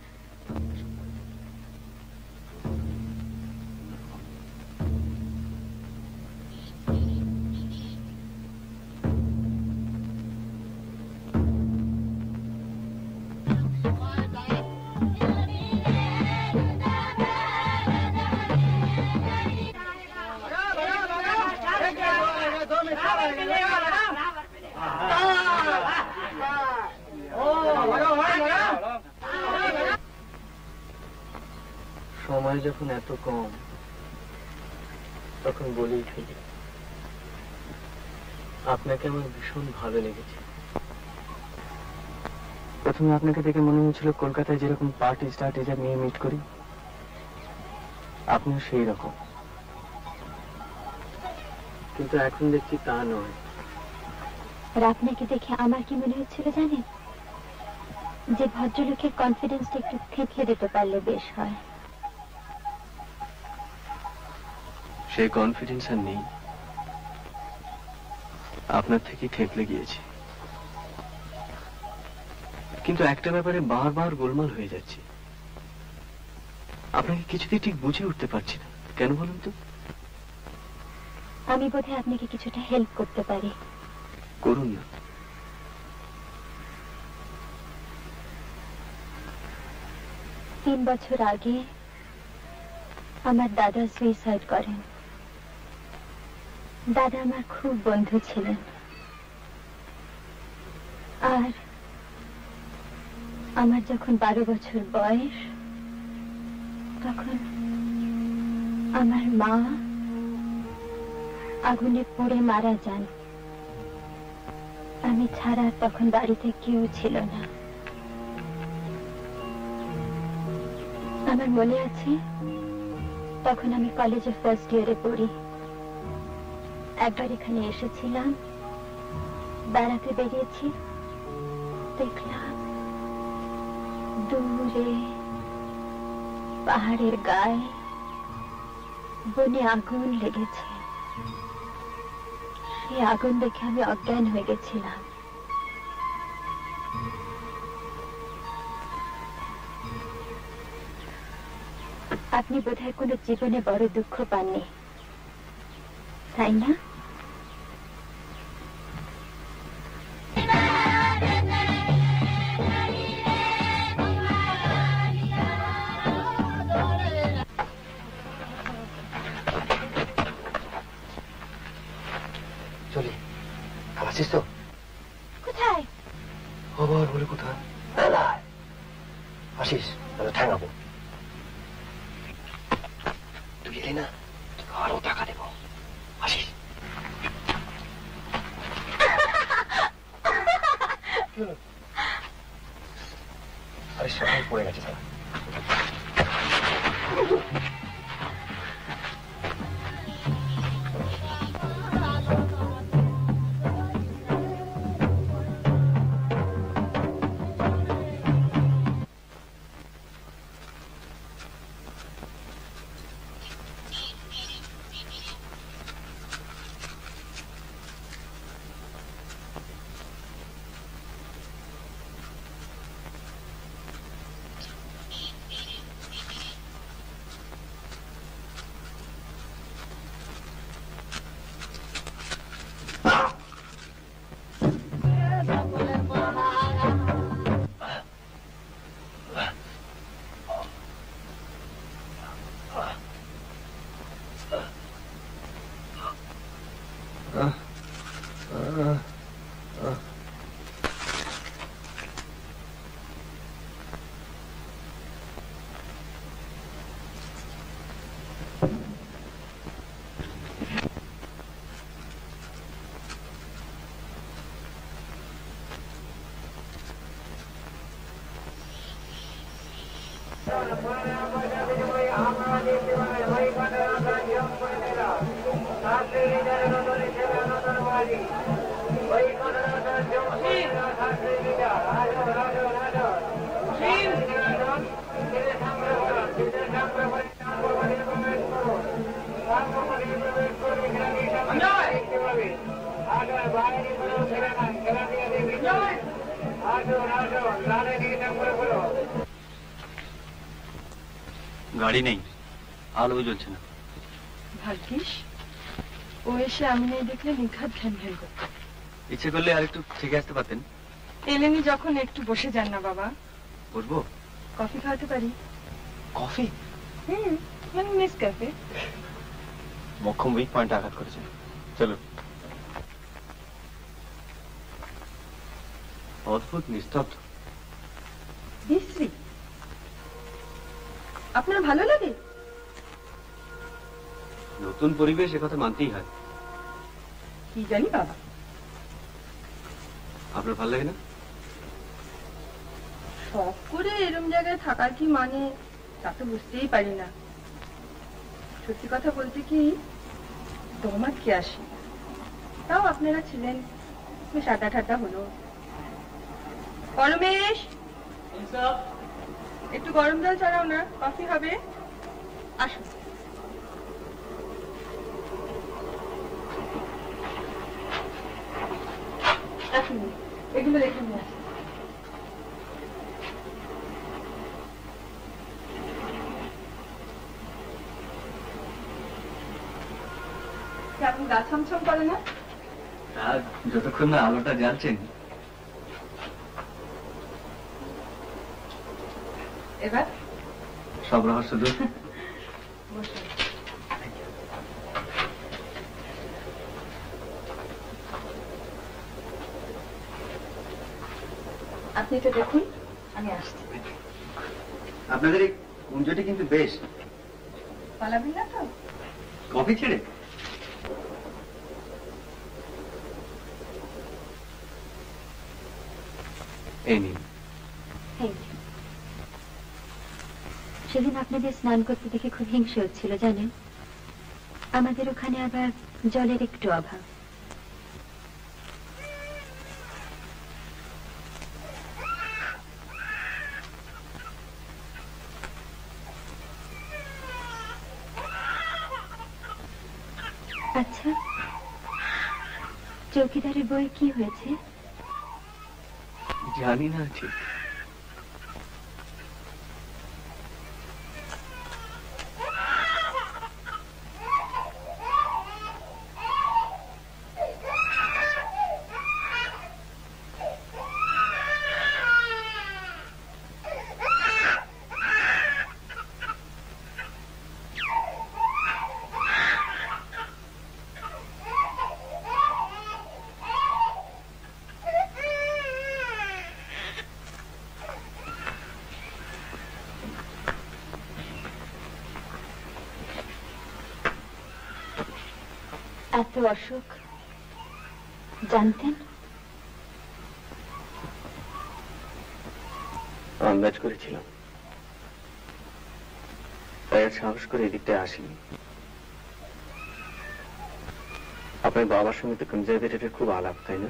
যখন এত কম, তখন বলেই ফেলি, আপনাকে আমার ভীষণ ভালো লেগেছে। প্রথমে আপনাকে দেখে মনে হয়েছিল কলকাতায় যেরকম পার্টি স্টার্টিজার নিয়ে মিট করি, আপনিও সেই রকম কিন্তু এখন দেখছি তা নয়। আর আপনাকে দেখে আমার কি মনে হচ্ছিল জানেন? যে ভদ্রলোকের কনফিডেন্সটা একটু থেতলে দিতে পারলে বেশ হয়। সেই কনফিডেন্স আর নেই। আপনার থেকে থেতলে গিয়েছে। কিন্তু একটা ব্যাপারে বারবার গোলমাল হয়ে যাচ্ছে। আপনাকে কিছুতেই ঠিক বুঝে উঠতে পারছি না। কেন বলুন তো? আমি বোধহয় আপনাকে কিছুটা হেল্প করতে পারি। করুন না তিন বছর আগে আমার দাদা সুইসাইড করেন। দাদা আমার খুব বন্ধু ছিলেন। আর আমার যখন বারো বছর বয়স, তখন আমার মা আগুনে পড়ে মারা যান। আমি ছাড়া তখন বাড়িতে কেউ ছিল না। আমার মনে আছে, তখন আমি কলেজে ফার্স্ট ইয়ারে পড়ি। একবার এখানে এসেছিলাম। বেড়াতে বেরিয়েছি। দেখলাম দূরে পাহাড়ের গায়ে বনে আগুন লেগেছে। সেই আগুন দেখে আমি অজ্ঞান হয়ে গেছিলাম। আপনি বোধহয় কোনো জীবনে বড় দুঃখ পাননি। তাই না Guadalajara. গাড়ি নেই। আলো জ্বলছে না। ভাগ্যিস ও এসে আমি নেই দেখলে নিঘাত ঘ্যান ঘ্যান করত। ইচ্ছে করলে আর একটু থেকে আসতে পারতেন। এলেনি যখন একটু বসে যান না বাবা। বসবো? কফি খাওয়াতে পারি? কফি? হুম মানে মিস ক্যাফে মক্ষম উইক পয়েন্ট আঘাত করেছে। চলো অদ্ভুত নিস্তব্ধ বিশ্রী আপনার ভালো লাগে নতুন পরিবেশ কথা মানতেই হয়। কি জানি বাবা। আপনার ভালো লাগে না? শখ করে এরম জায়গায় থাকার কি মানে তা তো বুঝতেই পারি না। সত্যি কথা বলতে কি দমাত কি আসি তাও আপনারা ছিলেন বেশ আড্ডা ঠাড্ডা হলো। পরমেশ! একটু গরম জল চড়াও না কফি হবে। আসুন। এক মিনিট, এগুলো রেখে নিয়ে আসি কেমন গা ছমছম করে না? যতক্ষণ না আলোটা জ্বালছেন। এবার? সব রহস্য দূর (laughs) বসুন আপনি এটা দেখুন আমি আসছি। আপনাদের এই কুঞ্জটি কিন্তু বেশ। পালাবেন না তো? কফি ছেড়ে। এই নিন। সেদিন আপনাদের স্নান করতে দেখে খুব হিংসে হচ্ছিল জানেন? আমাদের ওখানে আবার জলের একটু অভাব। আচ্ছা। চৌকিদারের বই কি হয়েছে? জানি না ঠিক। এত অসুখ জানতেন আন্দাজ করেছিলাম। তাই আর সাহস করে এদিকটায় আসিনি। আপনার বাবার সঙ্গে তো কনজারভেটিভের খুব আলাপ, তাই না?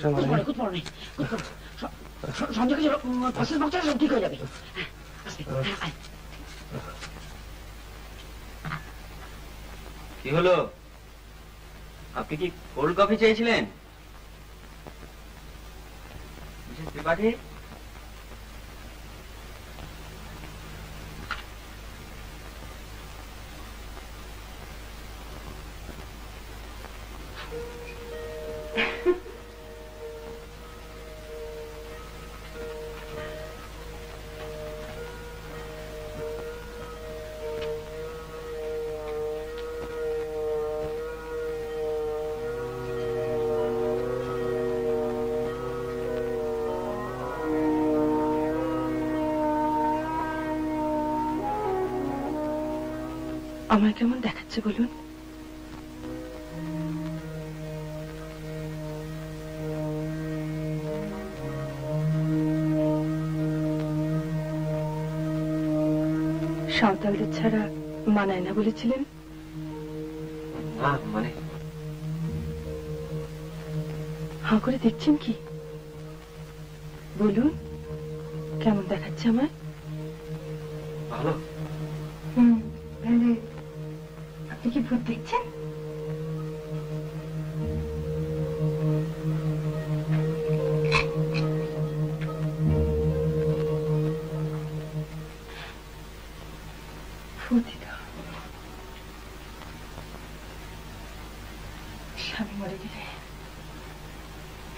সব ঠিক হয়ে যাবে কি হলো আপনি কি কোল্ড কফি চেয়েছিলেন আমার কেমন দেখাচ্ছে বলুন? সাঁওতালদের ছাড়া মানায় না বলেছিলেন? না মানে? হাঁ করে দেখছেন কি? বলুন কেমন দেখাচ্ছে আমায়? ভালো। হুম আপনি কি ভূত দেখছেন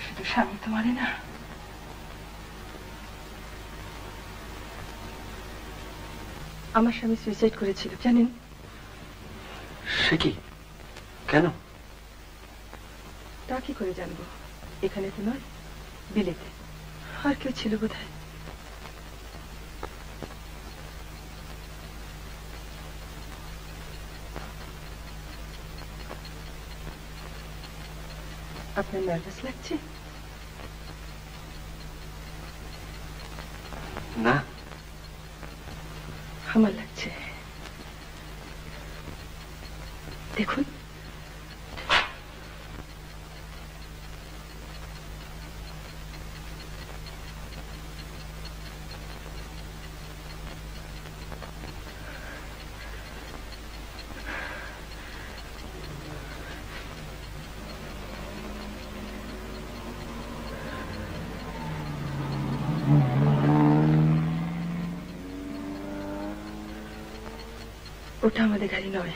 শুধু স্বামী তো মরে না। আমার স্বামী সুইসাইড করেছিল জানেন? সে কি? কেন? তা কি করে জানব? এখানে তো নয় বিলেতে। আর কেউ ছিল বোধহয়? আপনার নার্ভাস লাগছে? না। আমার লাগছে দেখুন ওটা আমাদের গাড়ি নয়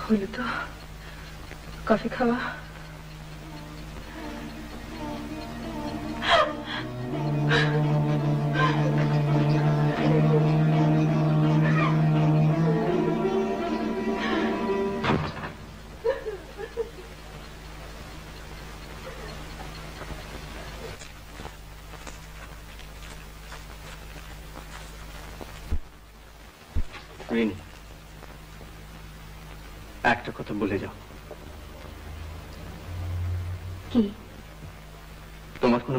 হলো তো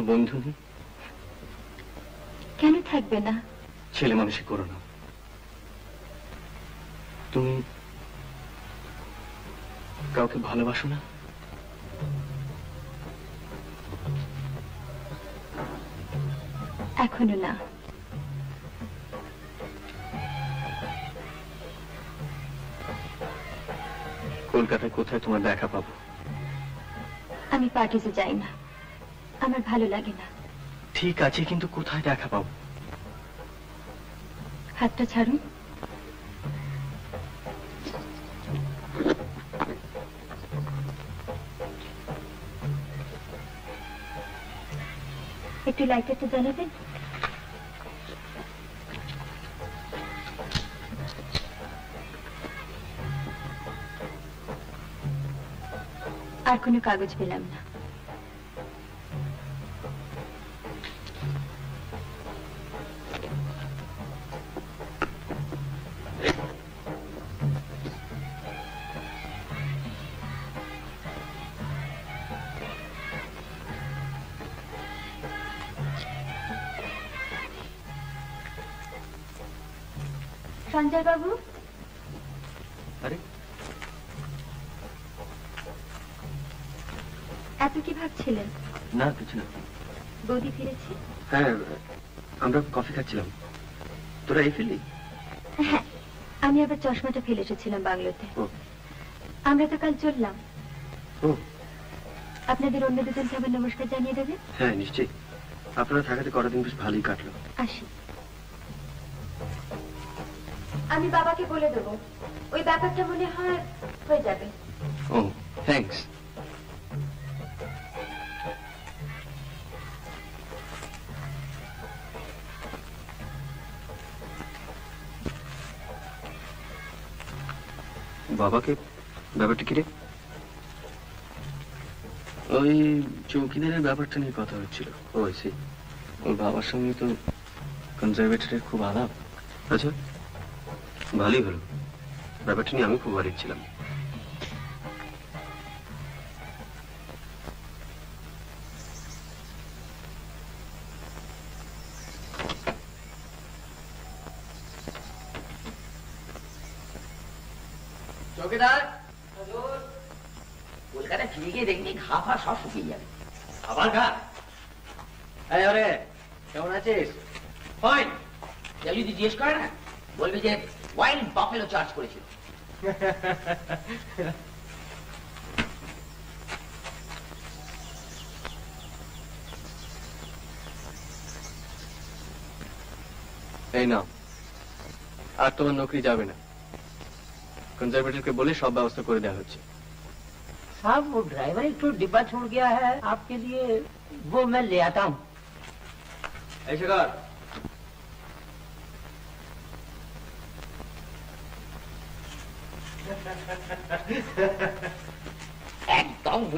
বন্ধু নেই কেন থাকবে না? ছেলে মানুষই করো না। তুমি কাউকে ভালোবাসো না? এখনও না। কলকাতায় কোথায় তোমার দেখা পাবো? আমি পার্টিতে যাই না। আমার ভালো লাগে না। ঠিক আছে কিন্তু কোথায় দেখা পাবো? হাতটা ছাড়ুন। একটু লাইটারটা জ্বালাবেন। আর কোনো কাগজ পেলাম না। সঞ্জয় বাবু? আরে। এত কি ভাবছিলেন? না কিছু না। বৌদি ফিরেছে? হ্যাঁ আমরা কফি খাচ্ছিলাম। তোরা এই ফিরলি হ্যাঁ আমি আবার চশমাটা ফেলে এসেছিলাম বাংলোতে। আমরা তো কাল চললাম। আপনাদের অন্য দুজনকে আবার নমস্কার জানিয়ে দেবেন? হ্যাঁ নিশ্চয়ই। আপনারা থাকাতে কটা দিন বেশ ভালোই কাটলো। আসি। আমি বাবাকে বলে দেবো। ওই ব্যাপারটা মনে হয় হয়ে যাবে। থ্যাঙ্কস বাবাকে, ব্যাপারটা কি রে? ওই চৌকিদারের ব্যাপারটা নিয়ে কথা হচ্ছিল। ও সে ওর বাবার সঙ্গে তো কনজারভেটরের খুব আলাপ। আচ্ছা। ভালোই হলো। ব্যাপারটা নিয়ে আমি খুব ওয়ারিড ছিলাম। চৌকিদার! কলকাতা ফিরে গিয়ে দেখবি ঘা ফা সব শুকিয়ে যাবে। আবার গা এই ওরে কেমন আছিস? ফাইন কেউ যদি জিজ্ঞেস করে না বলবি যে ওয়াইল্ড বাফেলো চার্জ করেছিল এই নাও আর তোমার নৌকরি যাবে না কনজারভেটরকে বলে সব ব্যবস্থা করে দেওয়া হচ্ছে साहब वो ड्राइवर एक तो डिब्बा छोड़ गया है आपके लिए वो मैं ले आता हूँ এই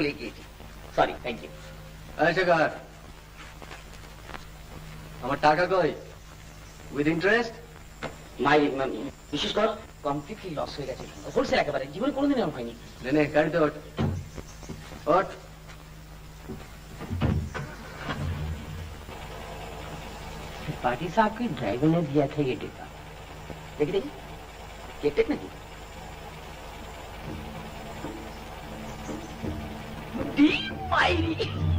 শেখর একদম ভুলে গিয়েছি সরি থ্যাংক ইউ এই শেখর আমার টাকা কই উইথ ইন্টারেস্ট নাই বিশেষ কর কমপ্লিটলি লস হয়ে গেছে হোলসেল একেবারে জীবনে কোনোদিন এরকম হয়নি নে নে গাড়িতে ওঠ ওঠ पार्टी साहब के ड्राइवर ने दिया था ये डिब्बा দেখি দেখি কেক টেক নাকি ডিপ عيني.